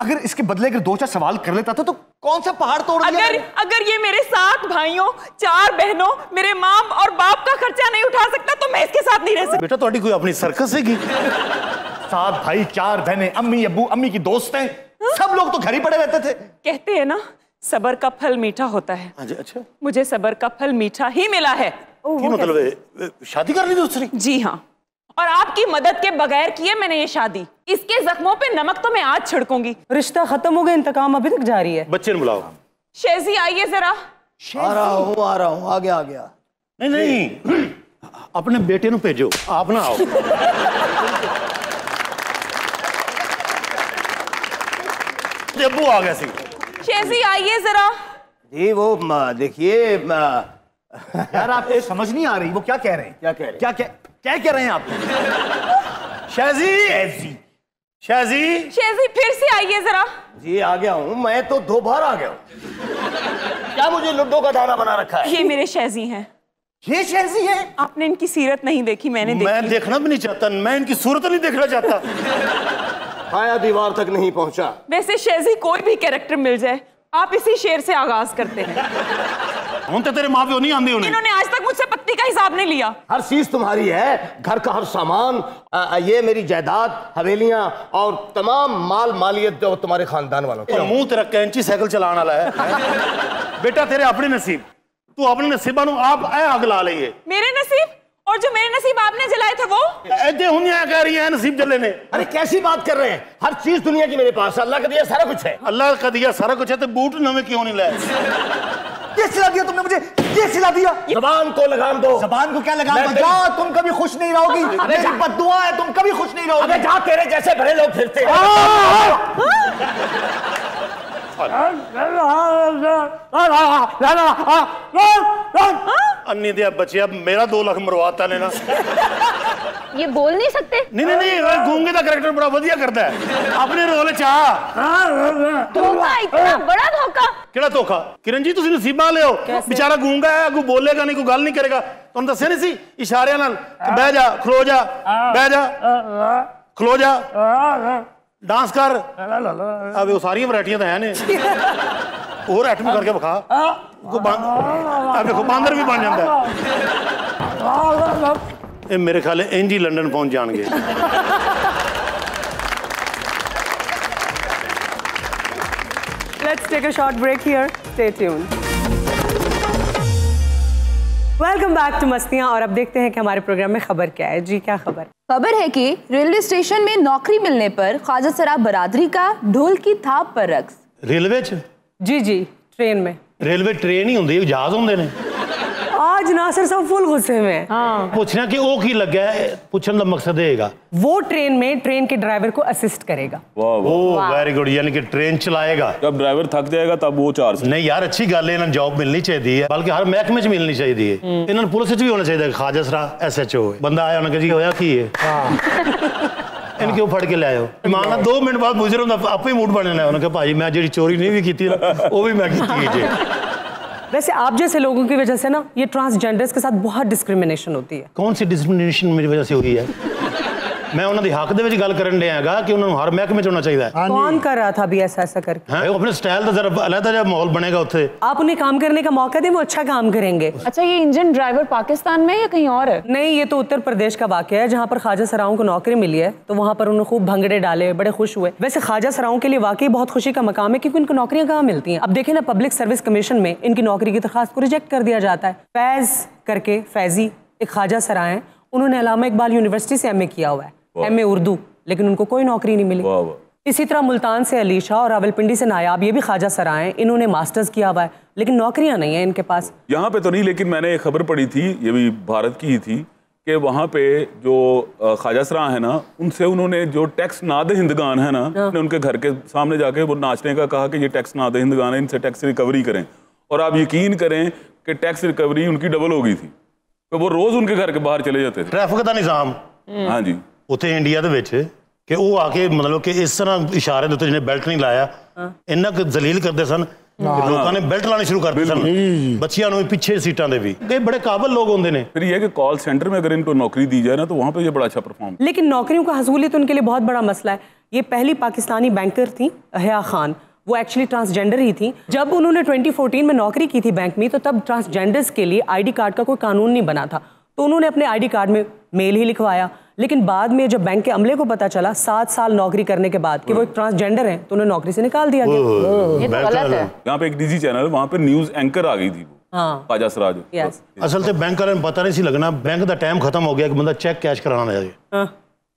अगर इसके बदले अगर दो चार सवाल कर लेता था तो कौन सा पहाड़ तोड़ दिया अगर अगर ये मेरे सात भाइयों चार बहनों मेरे माम और बाप का खर्चा नहीं उठा सकता तो मैं इसके साथ नहीं रह सकता। बेटा थोड़ी कोई अपनी सर्कस है सात भाई चार बहने अम्मी अबू अम्मी की दोस्त है। हाँ? सब लोग तो घर ही पड़े रहते थे। कहते हैं ना सबर का फल मीठा होता है। हाँ अच्छा। मुझे सबर का फल मीठा ही मिला है। मतलब शादी कर ली दूसरी? जी हाँ। और आपकी मदद के बगैर किए मैंने ये शादी। इसके जख्मों पे नमक तो मैं आज छिड़कूँगी। रिश्ता खत्म हो गया इंतकाम अभी तक जारी है। बच्चे बुलाओ। शेजी आइए जरा। आ रहा हूँ आ रहा हूँ आ गया आ गया। नहीं नहीं। अपने बेटे नु भेजो। आप ना आओ। अबू आ गया सी। शेजी आइए जरा। जी वो देखिए यार आप समझ नहीं आ रही वो क्या कह रहे हैं? क्या कह रहे हैं? क्या कह क्या कह रहे हैं आप? शाजी शाजी शेजी फिर से आइए जरा। जी आ गया हूँ। मैं तो दो बार आ गया हूँ। क्या मुझे लुड्डो का दाना बना रखा है? ये मेरे शेजी हैं। ये शहजी है? आपने इनकी सीरत नहीं देखी मैंने देखी। मैं देखना भी नहीं चाहता मैं इनकी सूरत नहीं देखना चाहता। आया दीवार तक नहीं पहुँचा। वैसे शेजी कोई भी कैरेक्टर मिल जाए आप इसी शेर से आगाज़ करते हैं। उनते तेरे माँ प्यो नहीं आंदी उन्होंने आज तक मुझसे पत्नी का हिसाब नहीं लिया। हर चीज़ तुम्हारी है। घर का हर सामान ये मेरी जायदाद हवेलियाँ और तमाम माल मालियत जो तुम्हारे खानदान वालों तो मुँह तेरा कैंची साइकिल चलाने वाला है। बेटा तेरे अपने नसीब। तू अपने नसीबा नु आप ए आग ला लिए मेरे नसीब? और जो मेरे नसीब आपने जलाए थे वो? ऐसे हुनिया कह रही है नसीब जले ने। अरे कैसी बात कर रहे हैं? हर चीज़ दुनिया की मेरे पास अल्लाह का दिया सारा कुछ है। अल्लाह का दिया सारा कुछ है तो बूट नवे क्यों नहीं लाए? ये सिला दिया तुमने मुझे ये सिला दिया जबान को लगाम दो जबान को क्या लगाम दो जा तुम कभी खुश नहीं रहोगी मेरी बददुआ है तुम कभी खुश नहीं रहोगे जा तेरे जैसे भरे लोग फिरते हैं ਅੰਨੀ ਦੇ ਬੱਚਿਆ ਮੇਰਾ 2 ਲੱਖ ਮਰਵਾਤਾ ਨੇ ਨਾ ये बोल नहीं सकते ਨਹੀਂ ਨਹੀਂ ਨਹੀਂ ਇਹ ਗੂੰਗੇ ਦਾ ਕਰੈਕਟਰ ਬੜਾ ਵਧੀਆ ਕਰਦਾ ਹੈ ਆਪਣੇ ਰੋਲ ਚ ਆ धोखा इतना बड़ा धोखा ਕਿਹੜਾ ਧੋਖਾ ਕਿਰਨ ਜੀ ਤੁਸੀਂ ਨਸੀਬਾਂ ਲਿਓ ਵਿਚਾਰਾ ਗੂੰਗਾ ਹੈ ਅੱਗੂ ਬੋਲੇਗਾ ਨਹੀਂ ਕੋਈ ਗੱਲ ਨਹੀਂ ਕਰੇਗਾ ਤੁਹਾਨੂੰ ਦੱਸਿਆ ਨਹੀਂ ਸੀ ਇਸ਼ਾਰਿਆਂ ਨਾਲ ਕਿ ਬਹਿ ਜਾ ਖਲੋ ਜਾ ਬਹਿ ਜਾ ਖਲੋ ਜਾ ਡਾਂਸ ਕਰ ਆਵੇ ਉਹ ਸਾਰੀਆਂ ਵੈਰਾਈਟੀਆਂ ਤਾਂ ਹੈ ਨੇ और एटम करके बखा। देखो बंदर भी बन जाता है। मेरे ख्याल इंज ही लंडन पहुँच जाएँगे। Let's take a short break here. Stay tuned. Welcome back to Mastiyaan और अब देखते हैं कि हमारे प्रोग्राम में खबर क्या है। जी क्या खबर? खबर है कि रेलवे स्टेशन में नौकरी मिलने पर ख्वाजा सराब बरादरी का ढोल की थाप पर रक्स। रेलवे 'ਚ जी जी ट्रेन में ਰੇਲਵੇ ਟ੍ਰੇਨ ਹੀ ਹੁੰਦੀ ਹੈ ਜਹਾਜ਼ ਹੁੰਦੇ ਨੇ आज नासिर साहब फुल गुस्से में हैं। हाँ ਪੁੱਛਣਾ ਕਿ ਉਹ ਕੀ ਲੱਗਾ ਹੈ, ਪੁੱਛਣ ਦਾ ਮਕਸਦ ਇਹ ਹੈਗਾ वो ट्रेन में ट्रेन के ड्राइवर को असिस्ट करेगा वाह वाह ਉਹ ਵੈਰੀ ਗੁੱਡ ਯਾਨੀ ਕਿ ਟ੍ਰੇਨ ਚਲਾਏਗਾ जब ड्राइवर थक जाएगा तब वो चार्ज ਨਹੀਂ ਯਾਰ ਅੱਛੀ ਗੱਲ ਹੈ ਇਹਨਾਂ ਨੂੰ ਜੌਬ ਮਿਲਣੀ ਚਾਹੀਦੀ ਹੈ ਬਲਕਿ ਹਰ ਮਹਿਕਮੇ 'ਚ ਮਿਲਣੀ ਚਾਹੀਦੀ ਹੈ ਇਹਨਾਂ ਨੂੰ ਪੁਲਿਸ 'ਚ ਵੀ ਹੋਣਾ ਚਾਹੀਦਾ ਹੈ ਖਾਜਾ ਸਰਾ ਐਸਐਚਓ ਬੰਦਾ ਆਇਆ ਉਹਨਾਂ ਕਿ ਜੀ ਹੋਇਆ ਕੀ ਹੈ ਇਹਨੂੰ ਕਿਉਂ ਫੜ ਕੇ ਲਿਆਇਓ ਮਾਨ ਲਾ 2 ਮਿੰਟ ਬਾਅਦ ਮੁਜਰਮ ਦਾ ਆਪੇ ਹੀ ਮੂਡ ਬਣ ਜਾਣਾ ਉਹਨਾਂ ਕਿ ਭਾਜੀ ਮੈਂ ਜਿਹੜੀ ਚੋਰੀ ਨਹੀਂ ਵੀ ਕੀਤੀ ਨਾ ਉਹ ਵੀ ਮੈਂ ਕੀਤੀ ਹੈ ਜੀ वैसे आप जैसे लोगों की वजह से ना ये ट्रांसजेंडर्स के साथ बहुत डिस्क्रिमिनेशन होती है ਕੌਣ ਸੀ ਡਿਸਕ੍ਰਿਮੀਨੇਸ਼ਨ ਮੇਰੀ ਵਜ੍ਹਾ ਸੇ ਹੋਈ ਹੈ ਮੈਂ ਉਹਨਾਂ ਦੇ ਹੱਕ ਦੇ ਵਿੱਚ ਗੱਲ ਕਰਨ ਡਿਆ ਹੈਗਾ ਕਿ ਉਹਨਾਂ ਨੂੰ ਹਰ ਮਹਿਕਮੇ 'ਚ ਹੋਣਾ ਚਾਹੀਦਾ ਹੈ कौन कर रहा था अभी ऐसा ऐसा करके ਹੈਂ? ਉਹ ਆਪਣੇ ਸਟਾਈਲ ਦਾ ਜ਼ਰਾ ਅਲੱਗਾ ਜਿਹਾ ਮਾਹੌਲ ਬਣੇਗਾ ਉੱਥੇ आप उन्हें काम करने का मौका दें वो अच्छा काम करेंगे अच्छा ये इंजन ड्राइवर पाकिस्तान में है या कहीं और है नहीं ये तो उत्तर प्रदेश का वाक्य है जहाँ पर ख्वाजा सराओं को नौकरी मिली है तो वहाँ पर उन्होंने खूब भंगड़े डाले बड़े खुश हुए वैसे ख्वाजा सराओं के लिए वाकई बहुत खुशी का मकाम है क्योंकि उनको नौकरियां कहाँ मिलती हैं अब देखें ना पब्लिक सर्विस कमीशन में इनकी नौकरी की दरखास्त को रिजेक्ट कर दिया जाता है फैज करके फैजी एक ख्वाजा सरा हैं उन्होंने अलामा इकबाल यूनिवर्सिटी से एम किया हुआ है एम ए उर्दू लेकिन उनको कोई नौकरी नहीं मिली। इसी तरह मुल्तान से अली शाह और रावलपिंडी से नायाब ये भी ख्वाजा सर आए इन्होंने मास्टर्स किया हुआ है लेकिन नौकरियाँ नहीं है इनके पास। यहाँ पे तो नहीं लेकिन मैंने एक खबर पढ़ी थी ये भी भारत की ही थी कि वहाँ पे जो ख्वाजा सरा है ना उनसे उन्होंने जो टैक्स नाद हिंदगान है ना हाँ। उनके घर के सामने जाके वो नाचने का कहा कि ये टैक्स नाद हिंदगान है इनसे टैक्स रिकवरी करें। और आप यकीन करें कि टैक्स रिकवरी उनकी डबल हो गई थी तो वो रोज़ उनके घर के बाहर चले जाते थे। ट्रैफ़िक का निज़ाम। हाँ जी। ਉੱਥੇ ਇੰਡੀਆ ਦੇ ਵਿੱਚ ਕਿ ਉਹ ਆ ਕੇ ਮਤਲਬ ਕਿ ਇਸ ਤਰ੍ਹਾਂ ਇਸ਼ਾਰੇ ਦੇ ਉੱਤੇ ਜਿਹਨੇ ਬੈਲਟ ਨਹੀਂ ਲਾਇਆ ਇੰਨਾ ਕੁ ਜ਼ਲੀਲ ਕਰਦੇ ਸਨ ਕਿ ਲੋਕਾਂ ਨੇ ਬੈਲਟ ਲਾਣੇ ਸ਼ੁਰੂ ਕਰ ਦਿੱਤੇ ਸਨ ਬੱਚਿਆਂ ਨੂੰ ਵੀ ਪਿੱਛੇ ਸੀਟਾਂ ਦੇ ਵੀ ਕਈ ਬੜੇ ਕਾਬਲ ਲੋਕ ਹੁੰਦੇ ਨੇ फिर ये है कि कॉल सेंटर में अगर इनको नौकरी दी जाए ना तो वहाँ पे ये बड़ा अच्छा परफॉर्म लेकिन नौकरियों का हसूलियत उनके लिए बहुत बड़ा मसला है ये पहली पाकिस्तानी बैंकर थी हया खान वो एक्चुअली ट्रांसजेंडर ही थी जब उन्होंने 2014 में नौकरी की थी बैंक में तो तब ट्रांसजेंडर्स के लिए आईडी कार्ड का कोई कानून नहीं बना था तो उन्होंने अपने आईडी कार्ड में मेल ही लिखवाया लेकिन बाद में जब बैंक के अमले को पता चला सात साल नौकरी करने के बाद कि वो एक ट्रांसजेंडर हैं तो उन्हें नौकरी से निकाल दिया गया ये तो गलत है यहाँ पे एक डीजी चैनल वहाँ पे न्यूज एंकर आ गई थी वो हाँ ख्वाजा सराज यस ਅਸਲ ਤੇ ਬੈਂਕ ਵਾਲਿਆਂ ਨੂੰ ਪਤਾ ਨਹੀਂ ਸੀ ਲੱਗਣਾ ਬੈਂਕ ਦਾ ਟਾਈਮ ਖਤਮ ਹੋ ਗਿਆ ਕਿ ਬੰਦਾ ਚੈੱਕ ਕੈਸ਼ ਕਰਾਉਣਾ ਲੈ ਜਾਏ हाँ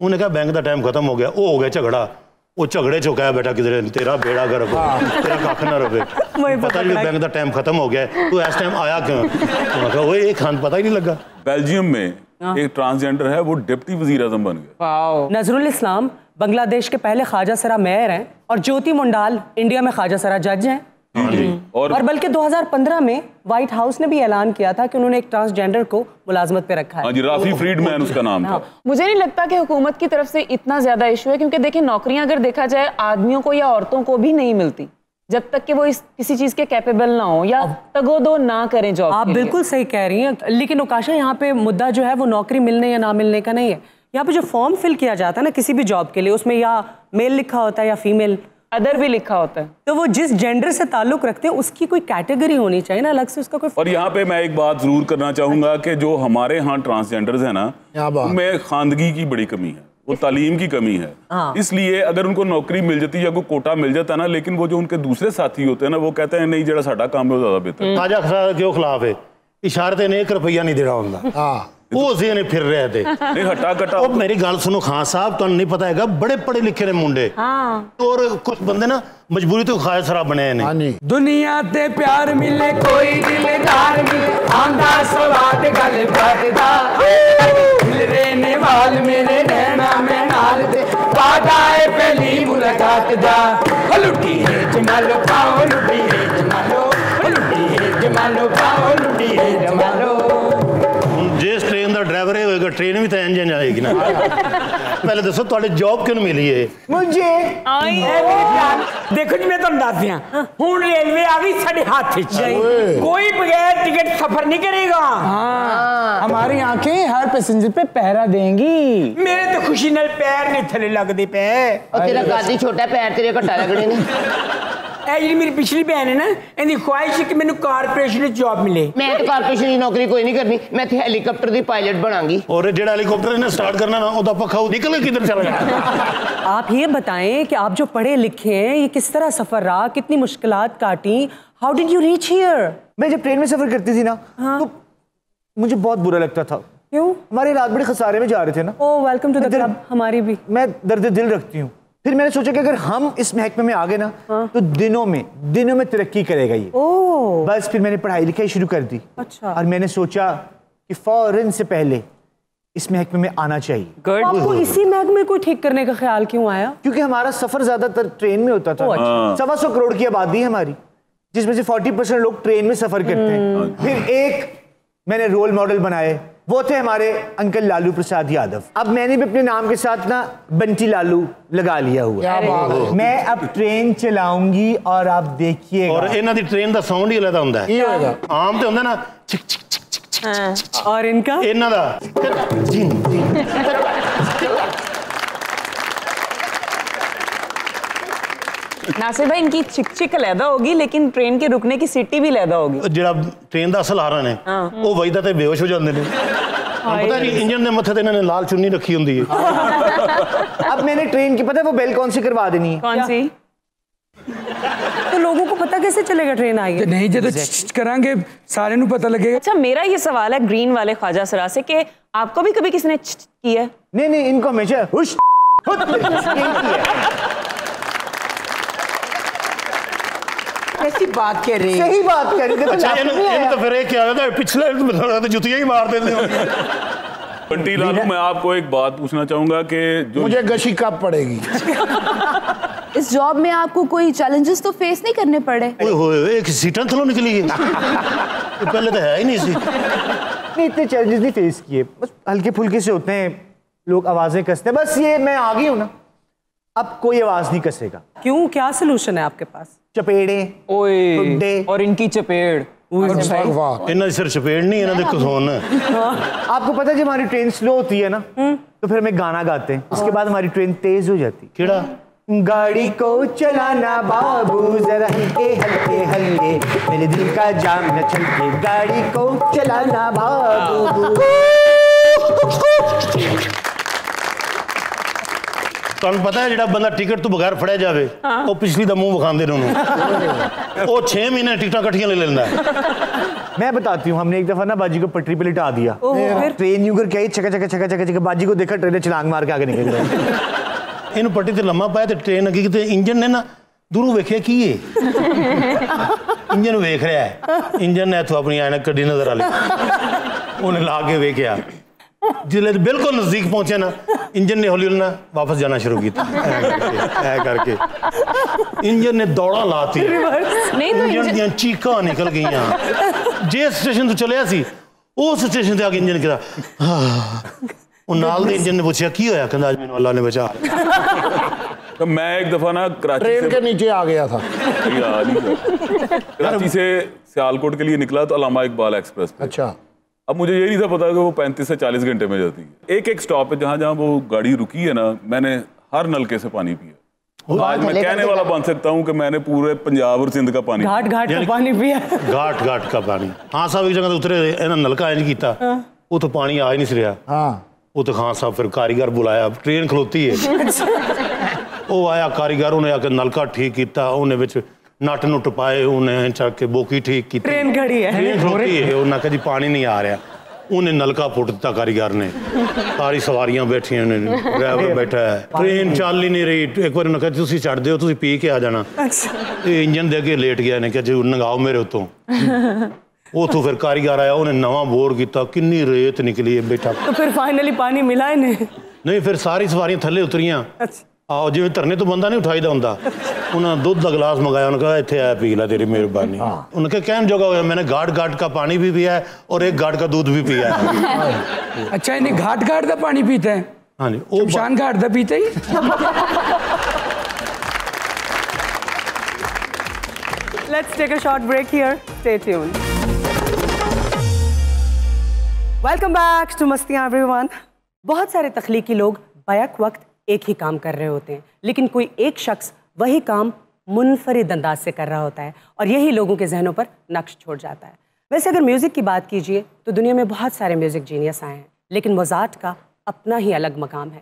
ਉਹਨੇ ਕਿਹਾ ਬੈਂਕ ਦਾ ਟਾਈਮ ਖਤਮ ਹੋ ਗਿਆ ਉਹ ਹੋ ਗਿਆ ਝਗੜਾ ਉਹ ਝਗੜੇ ਚੋਂ ਕਹਿਆ ਬੇਟਾ ਕਿਧਰੇ ਤੇਰਾ ਬੇੜਾ ਗਰਕ ਹੋ ਤੇਰਾ ਕੱਖ ਨਾ ਰਵੇ वही ਪਤਾ ਨਹੀਂ ਬੈਂਕ ਦਾ ਟਾਈਮ ਖਤਮ ਹੋ ਗਿਆ ਹੈ, ਤੂੰ ਇਸ ਟਾਈਮ ਆਇਆ ਕਿਉਂ ਮੈਂ ਕਿਹਾ ਓਏ ਇਹ ਖਾਨ ਪਤਾ ਹੀ नहीं लगा बेल्जियम में एक ट्रांसजेंडर है वो डिप्टी वज़ीर आज़म बन गए नजरुल इस्लाम बांग्लादेश के पहले ख्वाजा सरा मेयर हैं और ज्योति मुंडाल इंडिया में ख्वाजा सरा जज हैं। और और बल्कि 2015 में व्हाइट हाउस ने भी ऐलान किया था कि उन्होंने एक ट्रांसजेंडर को मुलाजमत पे रखा हाँ। है जी राफी फ्रीडमैन उसका नाम था। मुझे नहीं लगता कि हुकूमत की तरफ़ से इतना ज़्यादा इशू है क्योंकि देखिए नौकरियाँ अगर देखा जाए आदमियों को या औरतों को भी नहीं मिलती। जब तक कि वो इस किसी चीज़ के कैपेबल ना हो या तगोदो ना करें जॉब आप बिल्कुल सही कह रही हैं। लेकिन उकाशा यहाँ पे मुद्दा जो है वो नौकरी मिलने या ना मिलने का नहीं है। यहाँ पे जो फॉर्म फिल किया जाता है ना किसी भी जॉब के लिए उसमें या मेल लिखा होता है या फीमेल अदर भी लिखा होता है। तो वो जिस जेंडर से ताल्लुक रखते हैं उसकी कोई कैटेगरी होनी चाहिए ना अलग से उसका कोई और यहाँ पे मैं एक बात ज़रूर करना चाहूँगा कि जो हमारे यहाँ ट्रांसजेंडर्स है ना क्या उनमें खानदगी की बड़ी कमी है। वो तालीम की कमी है। हाँ। इसलिए अगर उनको नौकरी मिल जाती या कोई कोटा मिल जाता ना लेकिन वो जो उनके दूसरे साथी होते हैं ना वो कहते हैं नहीं जरा सा काम है ज़्यादा बेहतर ताज़ा हम्म। खराब के खिलाफ है। इशारते ने एक रुपया नहीं देना होंगे ਉਹ ਸੀ ਨੇ ਫਿਰ ਰਿਹਾ ਤੇ ਨਹੀਂ ਹਟਾ ਘਟਾ ਉਹ ਮੇਰੀ ਗੱਲ ਸੁਣੋ ਖਾਨ ਸਾਹਿਬ ਤੁਹਾਨੂੰ ਨਹੀਂ ਪਤਾ ਹੈਗਾ ਬੜੇ ਪੜੇ ਲਿਖੇ ਨੇ ਮੁੰਡੇ ਹਾਂ ਔਰ ਕੁਝ ਬੰਦੇ ਨਾ ਮਜਬੂਰੀ ਤੋਂ ਖਾਇ ਸ਼ਰਾਬ ਬਣੇ ਨੇ ਹਾਂਜੀ ਦੁਨੀਆ ਤੇ ਪਿਆਰ ਮਿਲੇ ਕੋਈ ਦਿਲਦਾਰ ਮਿਲੇ ਆਂਦਾ ਸਵਾਦ ਗੱਲ ਕਰਦਾ ਮਿਲਰੇ ਨੇ ਵਾਲ ਮੇਰੇ ਨੈਣਾ ਮੈਂ ਨਾਲ ਤੇ ਵਾਦਾ ਏ ਪਹਿਲੀ ਮੁਲਾਕਾਤ ਦਾ ਹਲੁੱਟੀ ਹੈ ਜਮਾਲੋ ਪਾਓ ਲੁੱਟੀ ਹੈ ਜਮਾਲੋ ਹਲੁੱਟੀ ਹੈ ਜਮਾਲੋ ਪਾਓ ਲੁੱਟੀ ਹੈ ਜਮਾਲੋ ਟ੍ਰੇਨ ਵੀ ਤਾਂ ਇੰਜਨ ਜਾਏਗੀ ਨਾ ਪਹਿਲੇ ਦੱਸੋ ਤੁਹਾਡੇ ਜੌਬ ਕਿਉਂ ਮਿਲੀ ਹੈ ਮੁਝੇ आई ਇਹ ਮੇਰੇ ਧਿਆਨ ਦੇਖੋ ਜੀ ਮੈਂ ਤੁਹਾਨੂੰ ਦੱਸ ਦਿਆਂ ਹੁਣ ਰੇਲਵੇ ਆ ਗਈ ਸਾਡੇ ਹੱਥ 'ਚ ਕੋਈ ਬਗੈਰ टिकट सफर नहीं करेगा हमारी आंखें हर पैसेंजर पे पहरा देंगी ਮੇਰੇ ਤਾਂ ਖੁਸ਼ੀ ਨਾਲ ਪੈਰ ਨਹੀਂ ਥੱਲੇ ਲੱਗਦੇ ਪਏ ਉਹ ਤੇਰਾ ਕਾਦੀ ਛੋਟਾ ਪੈਰ ਤੇਰੇ ਘੱਟਾ ਲੱਗਣੇ ਨੇ ਜਿਹੜੀ ਮੇਰੀ ਪਿਛਲੀ ਭੈਣ ਹੈ ਨਾ ਇਹਦੀ ਖੁਆਇਸ਼ ਹੈ ਕਿ ਮੈਨੂੰ ਕਾਰਪੋਰੇਸ਼ਨ ਵਿੱਚ ਜੌਬ ਮਿਲੇ। ਮੈਂ ਤਾਂ ਕਾਰਪੋਰੇਸ਼ਨ ਦੀ ਨੌਕਰੀ ਕੋਈ ਨਹੀਂ ਕਰਨੀ ਮੈਂ ਤੇ ਹੈਲੀਕਾਪਟਰ ਦੀ ਪਾਇਲਟ ਬਣਾਂਗੀ। और ਜਿਹੜਾ ਹੈਲੀਕਾਪਟਰ ਇਹਨੇ ਸਟਾर्ट करना ना ਉਹਦਾ ਪੱਖਾ ਉਹ निकले किधर चला गया आप ये बताएँ कि आप जो पढ़े लिखे हैं ये किस तरह सफ़र रहा कितनी मुश्किल काटी how did you reach here मैं जब ट्रेन में सफ़र करती थी ना हाँ। तो मुझे बहुत बुरा लगता था क्यों हमारे रात बड़े खसारे में जा रहे थे ना oh welcome to the club हमारी भी मैं दर्द दिल रखती हूँ फिर मैंने सोचा कि अगर हम इस महकमे में आ गए ना हाँ? तो दिनों में दिनों में तरक्की करेगा ये। ओ बस फिर मैंने पढ़ाई लिखाई शुरू कर दी। अच्छा। और मैंने सोचा कि फ़ौरन से पहले इस महकमे में आना चाहिए। तो आपको इसी महकमे को ठीक करने का ख्याल क्यों आया? क्योंकि हमारा सफ़र ज़्यादातर ट्रेन में होता था। अच्छा। सवा सौ करोड़ की आबादी है हमारी जिसमें से फोर्टी परसेंट लोग ट्रेन में सफ़र करते हैं। फिर एक मैंने रोल मॉडल बनाए। वो थे हमारे अंकल लालू प्रसाद यादव अब मैंने भी अपने नाम के साथ ना बंटी लालू लगा लिया हुआ है मैं अब ट्रेन चलाऊंगी और आप देखिए ਔਰ ਇਹਨਾਂ ਦੀ ਟ੍ਰੇਨ ਦਾ ਸਾਊਂਡ ਹੀ ਅਲੱਗ ਹੁੰਦਾ ਹੈ ਆਮ ਤੇ ਹੁੰਦਾ ਨਾ ਚਿਕ ਚਿਕ ਚਿਕ ਚਿਕ ਚਿਕ और इनका ਇਹਨਾਂ ਦਾ ਜਿਨ ਜਿਨ नासिर भाई इनकी चिक चिक लैदा होगी लेकिन ट्रेन के रुकने की सीटी भी लैदा होगी ਜਿਹੜਾ ਟ੍ਰੇਨ ਦਾ ਅਸਲ ਹਾਰਨ ਹੈ ਉਹ ਵਜਦਾ ਤੇ ਬੇਹੋਸ਼ ਹੋ ਜਾਂਦੇ ਨੇ ਤੁਹਾਨੂੰ ਪਤਾ ਨਹੀਂ ਇੰਜਨ ਦੇ ਮੱਥੇ ਤੇ ਇਹਨਾਂ ਨੇ ਲਾਲ ਚੁੰਨੀ ਰੱਖੀ ਹੁੰਦੀ ਹੈ अब मैंने ट्रेन की पता है वो बेल कौन सी करवा देनी है कौन सी तो लोगों को पता कैसे चलेगा ट्रेन आई है नहीं जो करांगे सारे नु पता लगेगा अच्छा मेरा ये सवाल है ग्रीन वाले ख्वाजा सरा से कि आपको भी कभी किसी ने की है नहीं नहीं इनको हमेशा कैसी बात कह रही सही बात कर रही तो अच्छा इन तो फिर एक क्या होता है पिछले तो, तो जुतियाँ ही मार देते होंगे। बंटी लालू मैं आपको एक बात पूछना चाहूँगा कि जो मुझे गशी कब पड़ेगी? इस जॉब में आपको कोई चैलेंजेस तो फेस नहीं करने पड़े? ओए होए एक सीटन थलो निकली है तो पहले तो है ही नहीं सी नहीं इतने चैलेंजेस नहीं फेस किए। बस हल्के फुल्के से होते हैं लोग आवाज़ें कसते हैं। बस ये मैं आ गई हूँ ना। अब कोई आवाज़ नहीं कसेगा। क्यों? क्या सलूशन है आपके पास? चपेड़े ओए और इनकी चपेड़। सिर चपेड़ नहीं हाँ। हाँ। आपको पता है जब हमारी ट्रेन स्लो होती है ना हम्म। तो फिर हमें गाना गाते हैं। उसके हाँ। बाद हमारी ट्रेन तेज हो जाती है। गाड़ी को चलाना बाबू जरा हल्के हल्के हल्के। मेरे दिल का जाम न गाड़ी को चलाना बाबू। ਤੁਹਾਨੂੰ ਪਤਾ ਹੈ ਜਿਹੜਾ ਬੰਦਾ ਟਿਕਟ ਤੋਂ ਬਗੈਰ ਫੜਿਆ ਜਾਵੇ ਉਹ ਪਿਛਲੀ ਦਾ ਮੂੰਹ ਵਿਖਾਉਂਦੇ ਨੇ ਉਹਨੂੰ ਉਹ 6 ਮਹੀਨੇ ਟਿਕਟਾਂ ਇਕੱਠੀਆਂ ਲੈ ਲੈਂਦਾ ਹੈ मैं बताती हूँ हमने एक दफा ना बाजी को पटरी पे लिटा दिया ओह, फिर? ट्रेन यूं करके आई छका छका छका छका छका बाजी को देखा ट्रेन ने छलांग मार के आगे निकल गया ਇਹਨੂੰ ਪੱਟੀ ਤੇ ਲੰਮਾ ਪਾਇਆ ਤੇ ਟ੍ਰੇਨ ਅੱਗੇ ਕਿਤੇ ਇੰਜਨ ਨੇ ਨਾ ਦੂਰੋਂ ਵੇਖਿਆ ਕੀ ਏ ਇੰਜਨ ਵੇਖ ਰਿਹਾ ਹੈ ਇੰਜਨ ਨੇ ਇੱਥੋਂ ਆਪਣੀ ਐਨਕ ਕੱਢੀ ਨਜ਼ਰ ਆ ਲਈ ਉਹਨੇ ਲਾ ਕੇ ਵੇਖਿਆ ਜਿਲੇ ਬਿਲਕੁਲ ਨਜ਼ਦੀਕ ਪਹੁੰਚਿਆ ਨਾ इंजन ने हौली ना वापस जाना शुरू किया। करके इंजन ने दौड़ा लाती तो इंजन दियाँ चीक निकल गई जे स्टेशन तो चलिया उस स्टेशन से आके इंजन गिरा इंजन ने पूछा की होया? कहता आज मैंने अल्लाह ने बचा तो मैं एक दफ़ा ना कराची ट्रेन से के नीचे आ गया था। कराची से सियालकोट के लिए निकला तो अलामा इकबाल एक्सप्रेस अच्छा। अब मुझे ये नहीं था पता कि वो पैंतीस से चालीस घंटे में जाती है। एक एक स्टॉप है जहाँ जहाँ वो गाड़ी रुकी है ना मैंने हर नलके से पानी पिया। आज मैं कहने वाला बन सकता हूँ कि मैंने पूरे पंजाब और सिंध का पानी घाट घाट का पानी पिया। घाट घाट का पानी। हाँ साहब एक जगह तो उतरे इन्हें नलका इंज किया हाँ। वो तो पानी आ ही नहीं रहा हाँ। वो तो खान साहब फिर कारीगर बुलाया। ट्रेन खलोती है। वो आया कारीगर उन्हें आके नलका ठीक किया उन्हें ਨੱਟ ਨੁੱਟ ਪਾਏ ਉਹਨੇ ਚੱਕ ਕੇ ਬੋਕੀ ਠੀਕ ਕੀਤੀ ਟ੍ਰੇਨ ਖੜੀ ਹੈ ਟ੍ਰੇਨ ਖੜੀ ਹੈ ਉਹਨਾਂ ਕਦੀ ਪਾਣੀ ਨਹੀਂ ਆ ਰਿਹਾ ਉਹਨੇ ਨਲਕਾ ਫੁੱਟ ਦਿੱਤਾ ਕਾਰੀਗਰ ਨੇ ਸਾਰੀ ਸਵਾਰੀਆਂ ਬੈਠੀਆਂ ਨੇ ਡਰਾਈਵਰ ਬੈਠਾ ਹੈ ਟ੍ਰੇਨ ਚੱਲ ਹੀ ਨਹੀਂ ਰਹੀ ਇੱਕ ਵਾਰ ਉਹਨਾਂ ਕਿਹਾ ਤੁਸੀਂ ਛੱਡ ਦਿਓ ਤੁਸੀਂ ਪੀ ਕੇ ਆ ਜਾਣਾ ਇਹ ਇੰਜਨ ਦੇ ਅੱਗੇ ਲੇਟ ਗਿਆ ਨੇ ਕਿ ਜੇ ਨੰਗਾਓ ਮੇਰੇ ਉਤੋਂ ਉਥੋਂ ਫਿਰ ਕਾਰੀਗਰ ਆਇਆ ਉਹਨੇ ਨਵਾਂ ਬੋਰ ਕੀਤਾ ਕਿੰਨੀ ਰੇਤ ਨਿਕਲੀ ਹੈ ਬੇਟਾ ਤਾਂ ਫਿਰ ਫਾਈਨਲੀ ਪਾਣੀ ਮਿਲਾ ਇਹਨੇ ਨਹੀਂ ਫਿਰ ਸਾਰੀ ਸਵਾਰੀਆਂ ਥੱਲੇ ਉਤਰੀਆਂ ਅੱਛਾ ਆਓ ਜਿਵੇਂ ਧਰਨੇ ਤੋਂ ਬੰਦਾ ਨਹੀਂ ਉਠਾਈਦਾ ਹੁੰਦਾ ਉਹਨਾਂ ਦੁੱਧ ਦਾ ਗਲਾਸ ਮੰਗਾਇਆ ਉਹਨਾਂ ਕਹਾ ਇੱਥੇ ਆਇਆ ਪੀ ਲੈ ਤੇਰੀ ਮਿਹਰਬਾਨੀ ਉਹਨਾਂ ਕਹਾ ਕਹਿਣ ਜੋਗਾ ਹੋਇਆ मैंने घाट घाट का पानी भी पिया है और एक घाट का दूध भी पिया है अच्छा इन्हें घाट घाट का पानी पीते हैं हाँ जी वो शमशान घाट का पीते ही Let's take a short break here. Stay tuned. Welcome back to मस्तियाँ everyone. बहुत सारे तख्लीकी लोग बैक वक्त एक ही काम कर रहे होते हैं। लेकिन कोई एक शख्स वही काम मुनफरिद अंदाज से कर रहा होता है और यही लोगों के जहनों पर नक्श छोड़ जाता है। वैसे अगर म्यूज़िक की बात कीजिए तो दुनिया में बहुत सारे म्यूज़िक जीनियस आए हैं, लेकिन मोजाट का अपना ही अलग मकाम है।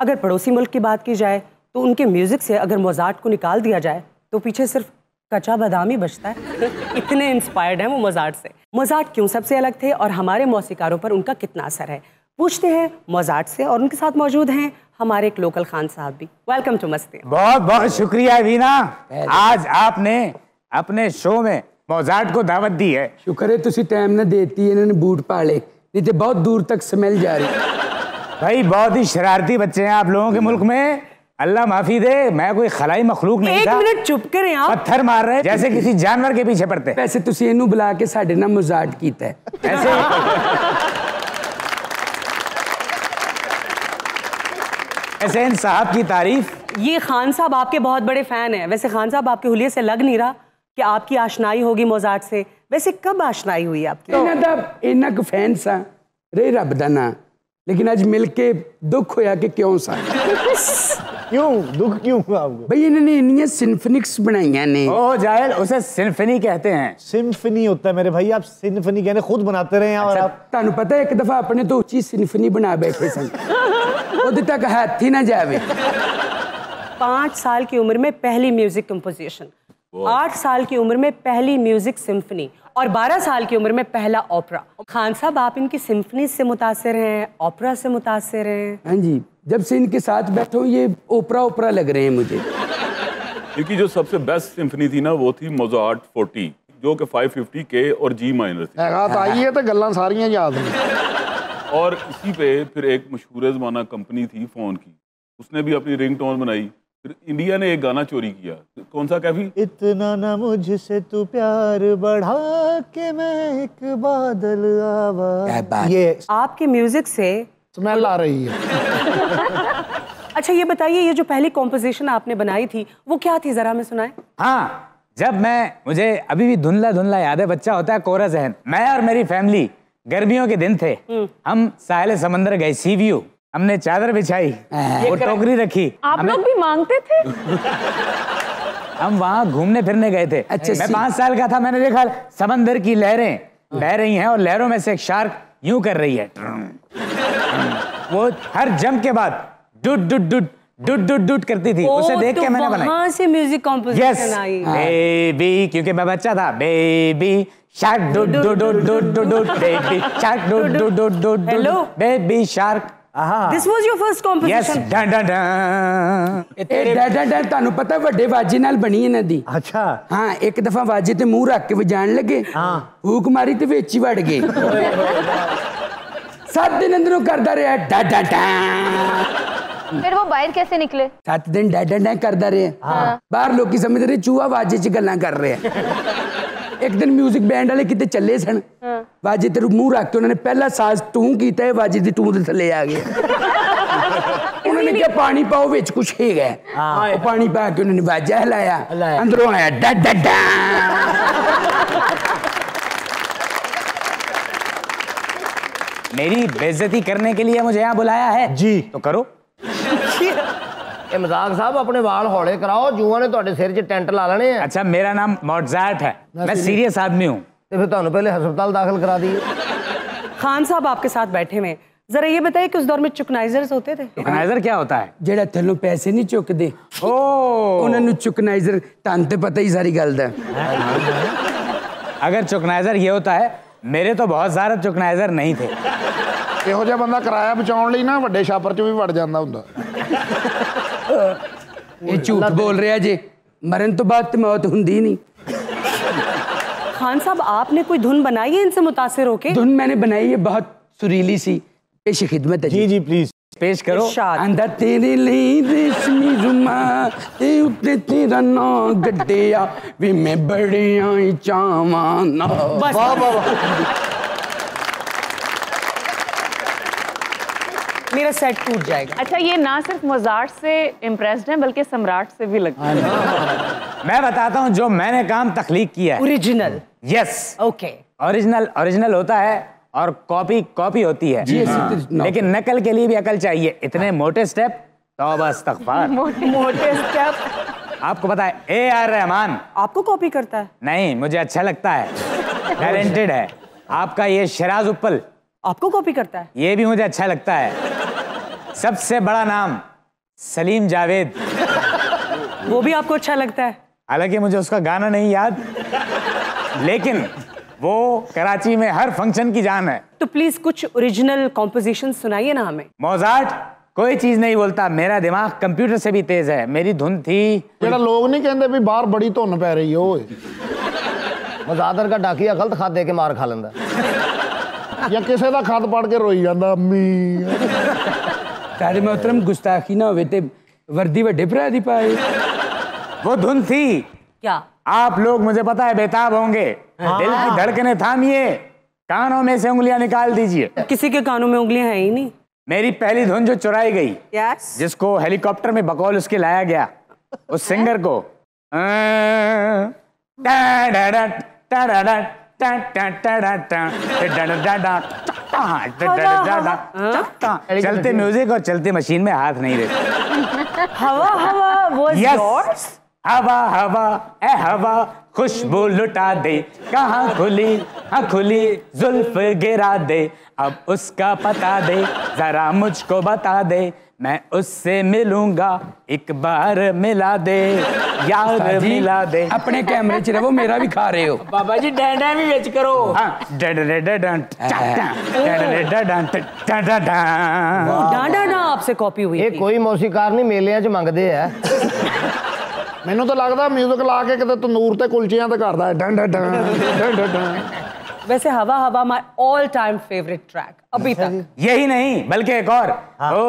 अगर पड़ोसी मुल्क की बात की जाए तो उनके म्यूज़िक से अगर मोजाट को निकाल दिया जाए तो पीछे सिर्फ़ कच्चा बादाम ही बचता है। इतने इंस्पायर्ड हैं वो मोजाट से। मोजाट क्यों सबसे अलग थे और हमारे मौसीकारों पर उनका कितना असर है? पूछते हैं मोजाट से और उनके साथ मौजूद हैं हमारे एक लोकल खान साहब भी। वेलकम टू मस्ती बहुत बहुत शुक्रिया वीना। आज आपने अपने शो में मौजाट को दावत दी है। शुक्र है तुसी टाइम ना देती है इन्होंने बूट पाले। नहीं तो बहुत दूर तक स्मेल जा रही। भाई बहुत ही शरारती बच्चे हैं आप लोगों के मुल्क में। अल्लाह माफ़ी दे मैं कोई खलाई मखलूक नहीं एक था। मिनट चुप करें आप। पत्थर मार रहे हैं जैसे किसी जानवर के पीछे पड़ते वैसे तुसी इनू बुला के साडे ना मज़ाक कीता है। ऐसे? हसैन साहब की तारीफ़? ये खान साहब आपके बहुत बड़े फ़ैन हैं। वैसे खान साहब आपके हुलिये से लग नहीं रहा कि आपकी आशनाई होगी मोजाक से। वैसे कब आशनाई हुई आपकी? इन्ना तो फ़ैन सा रे रब ਲੇਕਿਨ ਅੱਜ ਮਿਲ ਕੇ ਦੁੱਖ ਹੋਇਆ ਕਿ ਕਿਉਂ ਸਾਂ क्यों दुख क्यों हुआ आपको ਬਈ ਇਹਨਾਂ ਨੇ ਇੰਨੀਆਂ ਸਿੰਫਨਿਕਸ ਬਣਾਈਆਂ ਨੇ ओ जाहिल उसे सिम्फनी कहते हैं सिम्फनी होता है मेरे भाई आप सिम्फनी कहने खुद बनाते रहे हैं और आप ਤੁਹਾਨੂੰ ਪਤਾ ਇੱਕ ਦਫਾ ਆਪਣੇ ਤੋਂ ਉੱਚੀ ਸਿੰਫਨੀ ਬਣਾ ਬੈਠੇ ਸਨ ਉਹਦੇ ਤੱਕ ਹੱਥ ਹੀ ਨਾ ਜਾਵੇ पाँच साल की उम्र में पहली म्यूजिक कंपोजिशन आठ साल की उम्र में पहली म्यूजिक सिम्फनी और 12 साल की उम्र में पहला ओपरा खान साहब आप इनकी सिम्फनी से मुतासर हैं ओपरा से मुतासर हैं। हाँ जी जब से इनके साथ बैठो ये ओपरा ओपरा लग रहे हैं मुझे। क्योंकि जो सबसे बेस्ट सिम्फनी थी ना वो थी मोजार्ट 40 जो कि 550 के और जी माइनर थी। आई है तो गल्ला सारियाँ याद हैं। और इसी पे फिर एक मशहूर जमाना कंपनी थी फ़ोन की। उसने भी अपनी रिंग टोन बनाई। इंडिया ने एक गाना चोरी किया। कौन सा कैफी? इतना ना मुझसे तू प्यार बढ़ा के मैं एक बादल आवा ये आपके म्यूज़िक से स्मेल आ रही है। अच्छा ये बताइए ये जो पहली कॉम्पोजिशन आपने बनाई थी वो क्या थी? जरा मैं सुनाए। हाँ जब मैं मुझे अभी भी धुंधला धुंधला याद है बच्चा होता है कोरा जहन। मैं और मेरी फैमिली गर्मियों के दिन थे। हम साहिल समंदर गए सी व्यू हमने चादर बिछाई वो टोकरी रखी आप हमें- लोग भी मांगते थे हम वहाँ घूमने फिरने गए थे अच्छा, मैं पाँच साल का था मैंने देखा समंदर की लहरें बह रही हैं और लहरों में से एक शार्क यूँ कर रही है वो हर जंप के बाद डुट डुट डुट डुट डुट डुट करती थी उसे देख तो के मैंने बनाई वहाँ से म्यूज़िक कॉम्पोजिशन आई बेबी क्योंकि मैं बच्चा था baby shark doo doo doo doo doo baby shark doo doo doo doo? Baby shark this was your first yes composition done done done ਇਹ ਡੈਡਾ ਡੈਡ ਤੁਹਾਨੂੰ ਪਤਾ ਵੱਡੇ ਵਾਜੇ ਨਾਲ ਬਣੀ ਇਹਨਾਂ ਦੀ अच्छा ਹਾਂ ਇੱਕ ਦਫਾ ਵਾਜੇ ਤੇ ਮੂੰਹ ਰੱਖ ਕੇ ਵਜਾਣ ਲੱਗੇ ਹਾਂ ਹੂਕ ਮਾਰੀ ਤੇ ਵਿੱਚ ਹੀ ਵੜ ਗਏ ਸੱਤ ਦਿਨ ਅੰਦਰੋਂ ਕਰਦਾ ਰਿਹਾ ਡਾ ਡਾ ਡਾ फिर वो बाहर कैसे निकले ਸੱਤ ਦਿਨ ਡਾ ਡਾ ਡਾ ਕਰਦਾ ਰਿਹਾ ਬਾਹਰ ਲੋਕੀ ਸਮਝਦੇ ਰਹੇ ਚੂਹਾ ਵਾਜੇ 'ਚ ਗੱਲਾਂ ਕਰ ਰਿਹਾ ਇੱਕ ਦਿਨ 뮤직 ਬੈਂਡ ਵਾਲੇ ਕਿਤੇ ਚੱਲੇ ਸਨ ਵਾਜੇ ਤੇ ਮੂੰਹ ਰੱਖ ਕੇ ਉਹਨਾਂ ਨੇ ਪਹਿਲਾ ਸਾਜ਼ ਟੂੰ ਕੀਤਾ ਇਹ ਵਾਜੇ ਦੀ ਟੂੰ ਦੇ ਥੱਲੇ ਆ ਗਿਆ ਉਹਨਾਂ ਨੇ ਕਿਹਾ ਪਾਣੀ ਪਾਓ ਵਿੱਚ ਕੁਛ ਹੈਗਾ ਉਹ ਪਾਣੀ ਪਾ ਕੇ ਉਹਨਾਂ ਨੇ ਵਾਜਾ ਹਿਲਾਇਆ ਅੰਦਰੋਂ ਆਇਆ ਡਾ ਡਾ ਡਾ मेरी बेइज्जती करने के लिए मुझे यहाँ बुलाया है जी तो करो ਇਹ ਮਜ਼ਾਕ ਸਾਹਿਬ ਆਪਣੇ ਵਾਲ ਹੌਲੇ ਕਰਾਓ ਜੂਆਂ ਨੇ ਤੁਹਾਡੇ ਸਿਰ 'ਚ ਟੈਂਟ ਲਾ ਲੈਣੇ ਆ अच्छा मेरा नाम मोटजाट है मैं सीरियस आदमी हूँ ਤੇ ਫਿਰ ਤੁਹਾਨੂੰ ਪਹਿਲੇ ਹਸਪਤਾਲ ਦਾਖਲ ਕਰਾ ਦਈਏ खान साहब आपके साथ बैठे हुए हैं जरा ये बताइए कि उस दौर में चुकनाइजर्स होते थे टोकनाइजर क्या होता है ਜਿਹੜਾ ਥੱਲੋਂ ਪੈਸੇ ਨਹੀਂ ਚੁੱਕਦੇ ओ ਉਹਨਾਂ ਨੂੰ ਚੁਕਨਾਈਜ਼ਰ ਤੁਹਾਨੂੰ ਤੇ ਪਤਾ ਹੀ ਸਾਰੀ ਗੱਲ ਦਾ अगर चुकनाइजर ये होता है मेरे तो बहुत सारे चुकनाइजर नहीं थे ਇਹੋ ਜਿਹਾ ਬੰਦਾ ਕਿਰਾਇਆ ਬਚਾਉਣ ਲਈ ਨਾ ਵੱਡੇ ਛਾਪਰ 'ਚ ਵੀ ਵੜ ਜਾਂਦਾ ਹੁੰਦਾ ये झूठ बोल रहे जी। मरण तो बाद तो मौत होंगी नहीं। खान साहब आपने कोई धुन बनाई है इनसे मुतासर होके? धुन मैंने बनाई है बहुत सुरीली सी। पेश खिदमत है जी। जी प्लीज़ पेश करो। अंदर तेरे लिए रेशमी रुमा ते उते तेरा ना गड्डिया वे मैं बड़े आई चावा ना। वाह वाह वाह। मेरा सेट टूट जाएगा। अच्छा ये ना सिर्फ़ मोजार्ट से इम्प्रेस्ड हैं बल्कि सम्राट से भी लगता है। मैं बताता हूँ जो मैंने काम तख्लीक किया है। Original yes okay original original होता है और कॉपी कॉपी होती है। जी, हाँ। लेकिन नकल के लिए भी अकल चाहिए। इतने मोटे स्टेप तौबा इस्तगफार। मोटे स्टेप आपको पता है ए आर रहमान। आपको कॉपी करता है? नहीं मुझे अच्छा लगता है। टैलेंटेड है। आपका ये शराज उप्पल आपको कॉपी करता है? ये भी मुझे अच्छा लगता है। सबसे बड़ा नाम सलीम जावेद। वो भी आपको अच्छा लगता है? हालाँकि मुझे उसका गाना नहीं याद लेकिन वो कराची में हर फ़ंक्शन की जान है। तो प्लीज़ कुछ ओरिजिनल कॉम्पोजिशन सुनाइए ना हमें। मोजार्ट कोई चीज़ नहीं बोलता मेरा दिमाग कंप्यूटर से भी तेज है मेरी धुन थी। मेरा लोग नहीं कहते भी बाहर बड़ी धुन पै रही हो। मजादर का डाकिया गलत खत दे के मार खा लेंदा। या किसी का खत पढ़ के रोई जाता अम्मी। तारे मोहतरम गुस्ताखी ना होते वर्दी वे डिपरा दी पाए। वो धुन थी। क्या? आप लोग मुझे पता है बेताब होंगे। हाँ। दिल की धड़कने थामिए। कानों में से उंगलियाँ निकाल दीजिए। किसी के कानों में उंगलियाँ हैं ही नहीं। मेरी पहली धुन जो चुराई गई yes. जिसको हेलीकॉप्टर में बकौल उसके लाया गया उस सिंगर को। अं, चलते म्यूज़िक और चलते मशीन में हाथ नहीं रहते हवा हवा was yours? यस हवा हवा ए हवा खुशबू लुटा दे। कहाँ खुली? हाँ खुली जुल्फ गिरा दे। अब उसका पता दे जरा मुझको बता दे। मैं उससे मिलूँगा एक बार मिला दे यार मिला दे। अपने कैमरे च रहो मेरा भी खा रहे हो। बाबा जी डैंडा भी बेच करो। हाँ, डांडा ना हाँ। आपसे कॉपी हुई ये कोई मौसीकार नहीं मेलिਆਂ 'ਚ ਮੰਗਦੇ ਆ ਮੈਨੂੰ ਤਾਂ ਲੱਗਦਾ 뮤직 ਲਾ ਕੇ ਕਿਤੇ ਤੰਦੂਰ ਤੇ ਕੁਲਚਿਆਂ ਤੇ ਕਰਦਾ ਹੈ। ਡੰ ਡੰ ਡੰ ਡੰ वैसे हवा हवा my all time favourite track अभी अच्छा तक। यही नहीं बल्कि एक और। हाँ। ओ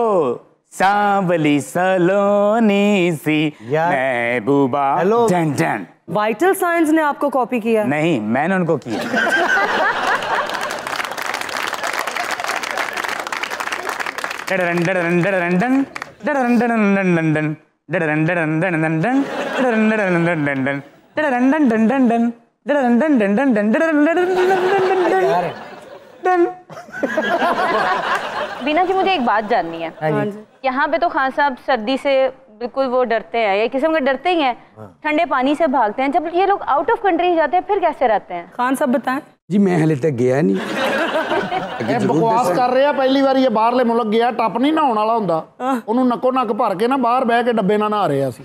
सांवली सलोनी सी महबूबा डन डन वाइटल साइंस ने आपको कॉपी किया नहीं मैंने उनको किया बीना जी मुझे एक बात जाननी है हाँ जी। यहाँ पे तो खान साहब सर्दी से बिल्कुल वो डरते हैं या किस्म के डरते ही हैं ठंडे पानी से भागते हैं जब ये लोग आउट ऑफ कंट्री जाते हैं फिर कैसे रहते हैं खान साहब बताएं जी मैं हले तक गया नहीं ਇਹ ਬਕਵਾਸ ਕਰ ਰਿਹਾ ਪਹਿਲੀ ਵਾਰੀ ਇਹ ਬਾਹਰਲੇ ਮੁਲਕ ਗਿਆ ਟੱਪ ਨਹੀਂ ਨਹਾਉਣ ਵਾਲਾ ਹੁੰਦਾ ਉਹਨੂੰ ਨੱਕੋ ਨੱਕ ਭਰ ਕੇ ਨਾ ਬਾਹਰ ਬਹਿ ਕੇ ਡੱਬੇ ਨਾਲ ਨਹਾ ਰਿਹਾ ਸੀ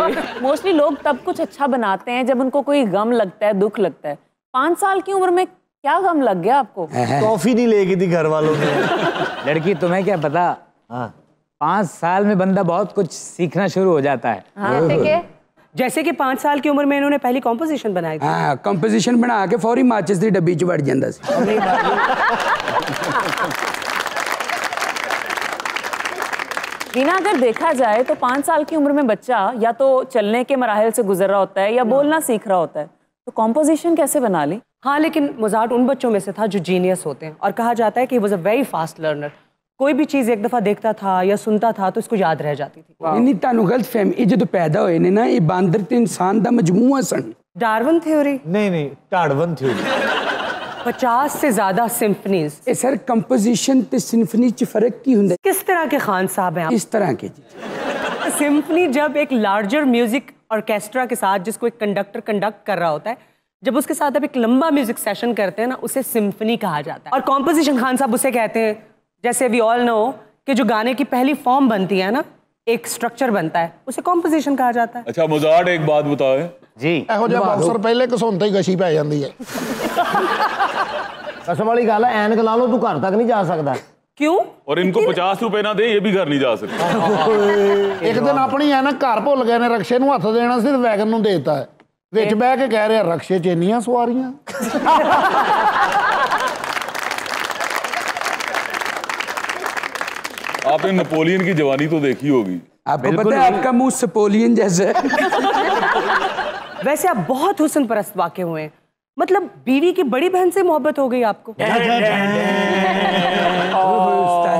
मोस्टली लोग तब कुछ अच्छा बनाते हैं जब उनको कोई गम लगता है दुख लगता है पाँच साल की उम्र में क्या गम लग गया आपको टॉफी नहीं लेगी थी घर वालों ने लड़की तुम्हें क्या पता हाँ। पाँच साल में बंदा बहुत कुछ सीखना शुरू हो जाता है। हाँ, जैसे कि पाँच साल की उम्र में इन्होंने पहली कॉम्पोजिशन बनाई थी। हाँ कंपोजिशन बना के फौरी माचिस की डब्बी च जाता बिना अगर देखा जाए तो पाँच साल की उम्र में बच्चा या तो चलने के मराहल से गुजर रहा होता है या हाँ। बोलना सीख रहा होता है। तो कॉम्पोजिशन कैसे बना ली? हाँ लेकिन मुजाट उन बच्चों में से था जो जीनियस होते हैं। और कहा जाता है कि was a very fast learner कोई भी चीज़ एक दफ़ा देखता था या सुनता था तो उसको याद रह जाती थी ਨਹੀਂ ਨਹੀਂ ਤੁਹਾਨੂੰ ਗਲਤ ਫਹਿਮੀ ਇਹ ਜਦੋਂ ਪੈਦਾ ਹੋਏ ਨੇ ਨਾ ਇਹ ਬਾਂਦਰ ਤੇ ਇਨਸਾਨ ਦਾ ਮਜਮੂਆ ਸਨ डार्विन थ्योरी नहीं नहीं टाड़वन थ्योरी पचास से ज्यादा सिम्फनीज ਇਹ ਸਰ ਕੰਪੋਜੀਸ਼ਨ ਤੇ ਸਿੰਫਨੀ ਚ ਫਰਕ ਕੀ ਹੁੰਦਾ किस तरह के खान साहब हैं इस तरह के जी सिम्फनी जब एक लार्जर म्यूजिक ऑर्केस्ट्रा के साथ जिसको एक कंडक्टर कंडक्ट कर रहा होता है जब उसके साथ आप एक लंबा म्यूजिक सेशन करते हैं ना उसे सिम्फनी कहा जाता है और कॉम्पोजिशन खान साहब उसे कहते हैं जैसे वी ऑल नो कि जो गाने की पहली फॉर्म बनती है ना एक स्ट्रक्चर बनता है उसे कॉम्पोजिशन कहा जाता है अच्छा मुजाड एक बात बताए जी ਇਹੋ ਜਿਹਾ ਬਾਕਸਰ ਪਹਿਲੇ ਘਸੁੰਨ ਤੇ ਹੀ ਗਸ਼ੀ ਪੈ ਜਾਂਦੀ ਹੈ ਕਸਮ ਵਾਲੀ ਗੱਲ ਹੈ ਐਨਕ ਲਾ ਲਓ ਤੂੰ ਘਰ ਤੱਕ ਨਹੀਂ ਜਾ ਸਕਦਾ क्यों और इनको पचास रुपए ना दे ये भी घर नहीं जा सकते ਇੱਕ ਦਿਨ ਆਪਣੀ ਐਨਕ ਘਰ ਭੁੱਲ ਗਏ ਨੇ ਰਕਸ਼ੇ ਨੂੰ ਹੱਥ ਦੇਣਾ ਸੀ ਤੇ ਵੈਗਨ ਨੂੰ ਦੇਤਾ ਹੈ ਵਿੱਚ ਬਹਿ ਕੇ ਕਹਿ ਰਿਹਾ ਰਕਸ਼ੇ 'ਚ ਇੰਨੀਆਂ ਸਵਾਰੀਆਂ आपने नेपोलियन की जवानी तो देखी होगी। आपको पता है आपका मुँह सपोलियन जैसा है। वैसे आप बहुत हुसन परस्त वाके हुए मतलब बीवी की बड़ी बहन से मोहब्बत हो गई आपको।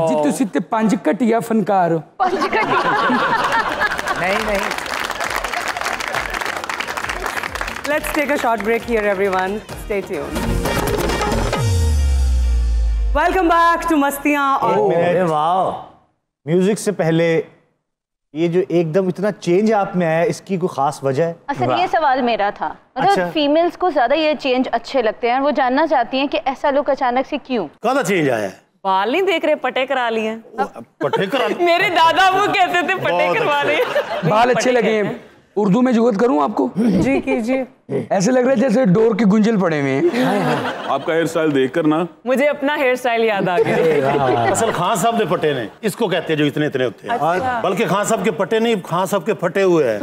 जी तुम इतने पंज घटिया फनकार हो। नहीं नहीं। Let's take a short break here everyone stay tuned welcome back to Mastiyaan oh wow music से पहले ये जो एकदम इतना चेंज आप में आया इसकी कोई खास वजह? है असल ये सवाल मेरा था। मतलब अच्छा। फीमेल्स को ज़्यादा ये चेंज अच्छे लगते हैं और वो जानना चाहती हैं कि ऐसा लुक अचानक से क्यों? काहदा चेंज आया? है बाल नहीं देख रहे पटे करा लिए। पटे करा मेरे दादा वो कहते थे पटे करवा रहे लिए बाल अच्छे लगे। हैं। उर्दू में जुगत करूँ आपको? जी कीजिए। ऐसे लग रहा है जैसे डोर के गुंजल पड़े हुए हैं। आपका हेयर स्टाइल देख कर ना? मुझे अपना हेयर स्टाइल याद आ गया। असल खान साहब ने पट्टे ने इसको कहते हैं जो इतने इतने होते हैं। अच्छा। बल्कि खान साहब के पट्टे नहीं खान साहब के फटे हुए हैं।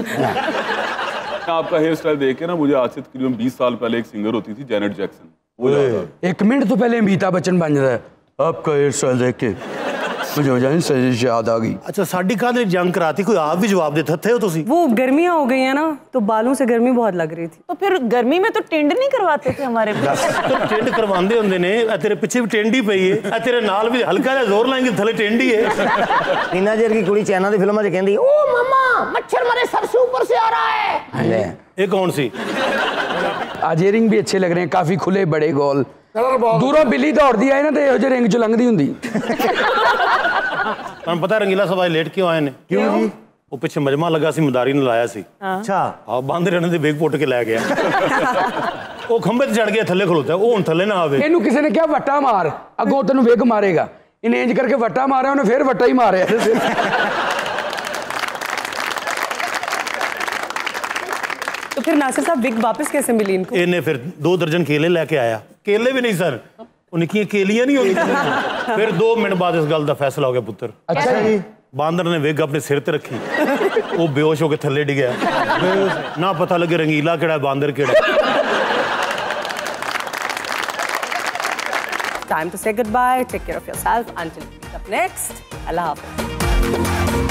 आपका हेयर स्टाइल देख के ना मुझे आज से तकरीबन 20 साल पहले एक सिंगर होती थी जेनेट जैक्सन वो। एक मिनट तो पहले अमिताभ बच्चन बन जाता है। आपका हेयर स्टाइल देख के। मुझे वजह से याद आ गई अच्छा साड़ी काहदे जंग कराती कोई आप भी जवाब दे थे हो तुसी वो गर्मियाँ हो गई हैं ना तो बालों से गर्मी बहुत लग रही थी तो फिर गर्मी में तो टिंड नहीं करवाते थे हमारे ਟਿੰਡ ਕਰਵਾਉਂਦੇ ਹੁੰਦੇ ਨੇ ਇਹ ਤੇਰੇ ਪਿੱਛੇ ਵੀ ਟਿੰਡ ਹੀ ਪਈ ਏ ਇਹ ਤੇਰੇ ਨਾਲ ਵੀ ਹਲਕਾ ਜਿਹਾ ਜ਼ੋਰ ਲਾਏਂਗੇ ਥੱਲੇ ਟਿੰਡ ਹੀ ਏ ਨੀਨਾ ਜਰ की कुड़ी चाइना ਦੀ ਫਿਲਮਾਂ 'ਚ ਕਹਿੰਦੀ ਓ ਮਮਾ ਮੱਛਰ ਮਰੇ सबसे ऊपर से आ रहा है ਇਹ ਕੌਣ ਸੀ आज ये रिंग भी अच्छे लग रहे हैं काफी खुले बड़े गोल ਦੂਰੋਂ ਬਿੱਲੀ ਦੌੜਦੀ ਆਏ ਨਾ ਤੇ ਇਹੋ ਜਿਹੇ ਰਿੰਗ ਚ ਲੰਘਦੀ ਹੁੰਦੀ। ਤੁਹਾਨੂੰ ਪਤਾ ਰੰਗੀਲਾ ਸਾਹਿਬ ਅੱਜ ਲੇਟ ਕਿਉਂ ਆਏ ਨੇ? ਕਿਉਂ? ਜੀ ਉਹ ਪਿੱਛੇ ਮਜਮਾ ਲੱਗਾ ਸੀ ਮਦਾਰੀ ਨੇ ਲਾਇਆ ਸੀ। ਅੱਛਾ। ਆ ਬੰਦ ਰਹਿਣ ਦੇ ਬੇਗ ਪੁੱਟ ਕੇ ਲੈ ਗਿਆ। ਉਹ ਖੰਭੇ ਤੇ ਚੜ ਗਿਆ ਥੱਲੇ ਖਲੋਤਾ ਉਹ ਹੁਣ ਥੱਲੇ ਨਾ ਆਵੇ। ਇਹਨੂੰ ਕਿਸੇ ਨੇ ਕਿਹਾ ਵਟਾ ਮਾਰ। ਅੱਗੋਂ ਤੈਨੂੰ ਵੇਗ ਮਾਰੇਗਾ। ਇਹਨੇ ਕਰਕੇ ਵਟਾ ਮਾਰਿਆ ਉਹਨੇ ਫੇਰ ਵਟਾ ਹੀ ਮਾਰਿਆ। तो फिर नासिर साहब विग वापस कैसे मिली इनको? इन्हें फिर दो दर्जन केले लेके आया। केले भी नहीं सर। उनकी केलियाँ नहीं होगी। फिर दो मिनट बाद इस गल का फैसला हो गया पुत्र। अच्छा जी। अच्छा। बंदर ने विग अपने सिर पर रखी। वो बेहोश होकर थले डिग ना पता लगे रंगीला केड़ा बंदर केड़ा time to say goodbye. Take care of yourself. Until we meet up next. Allah hafiz.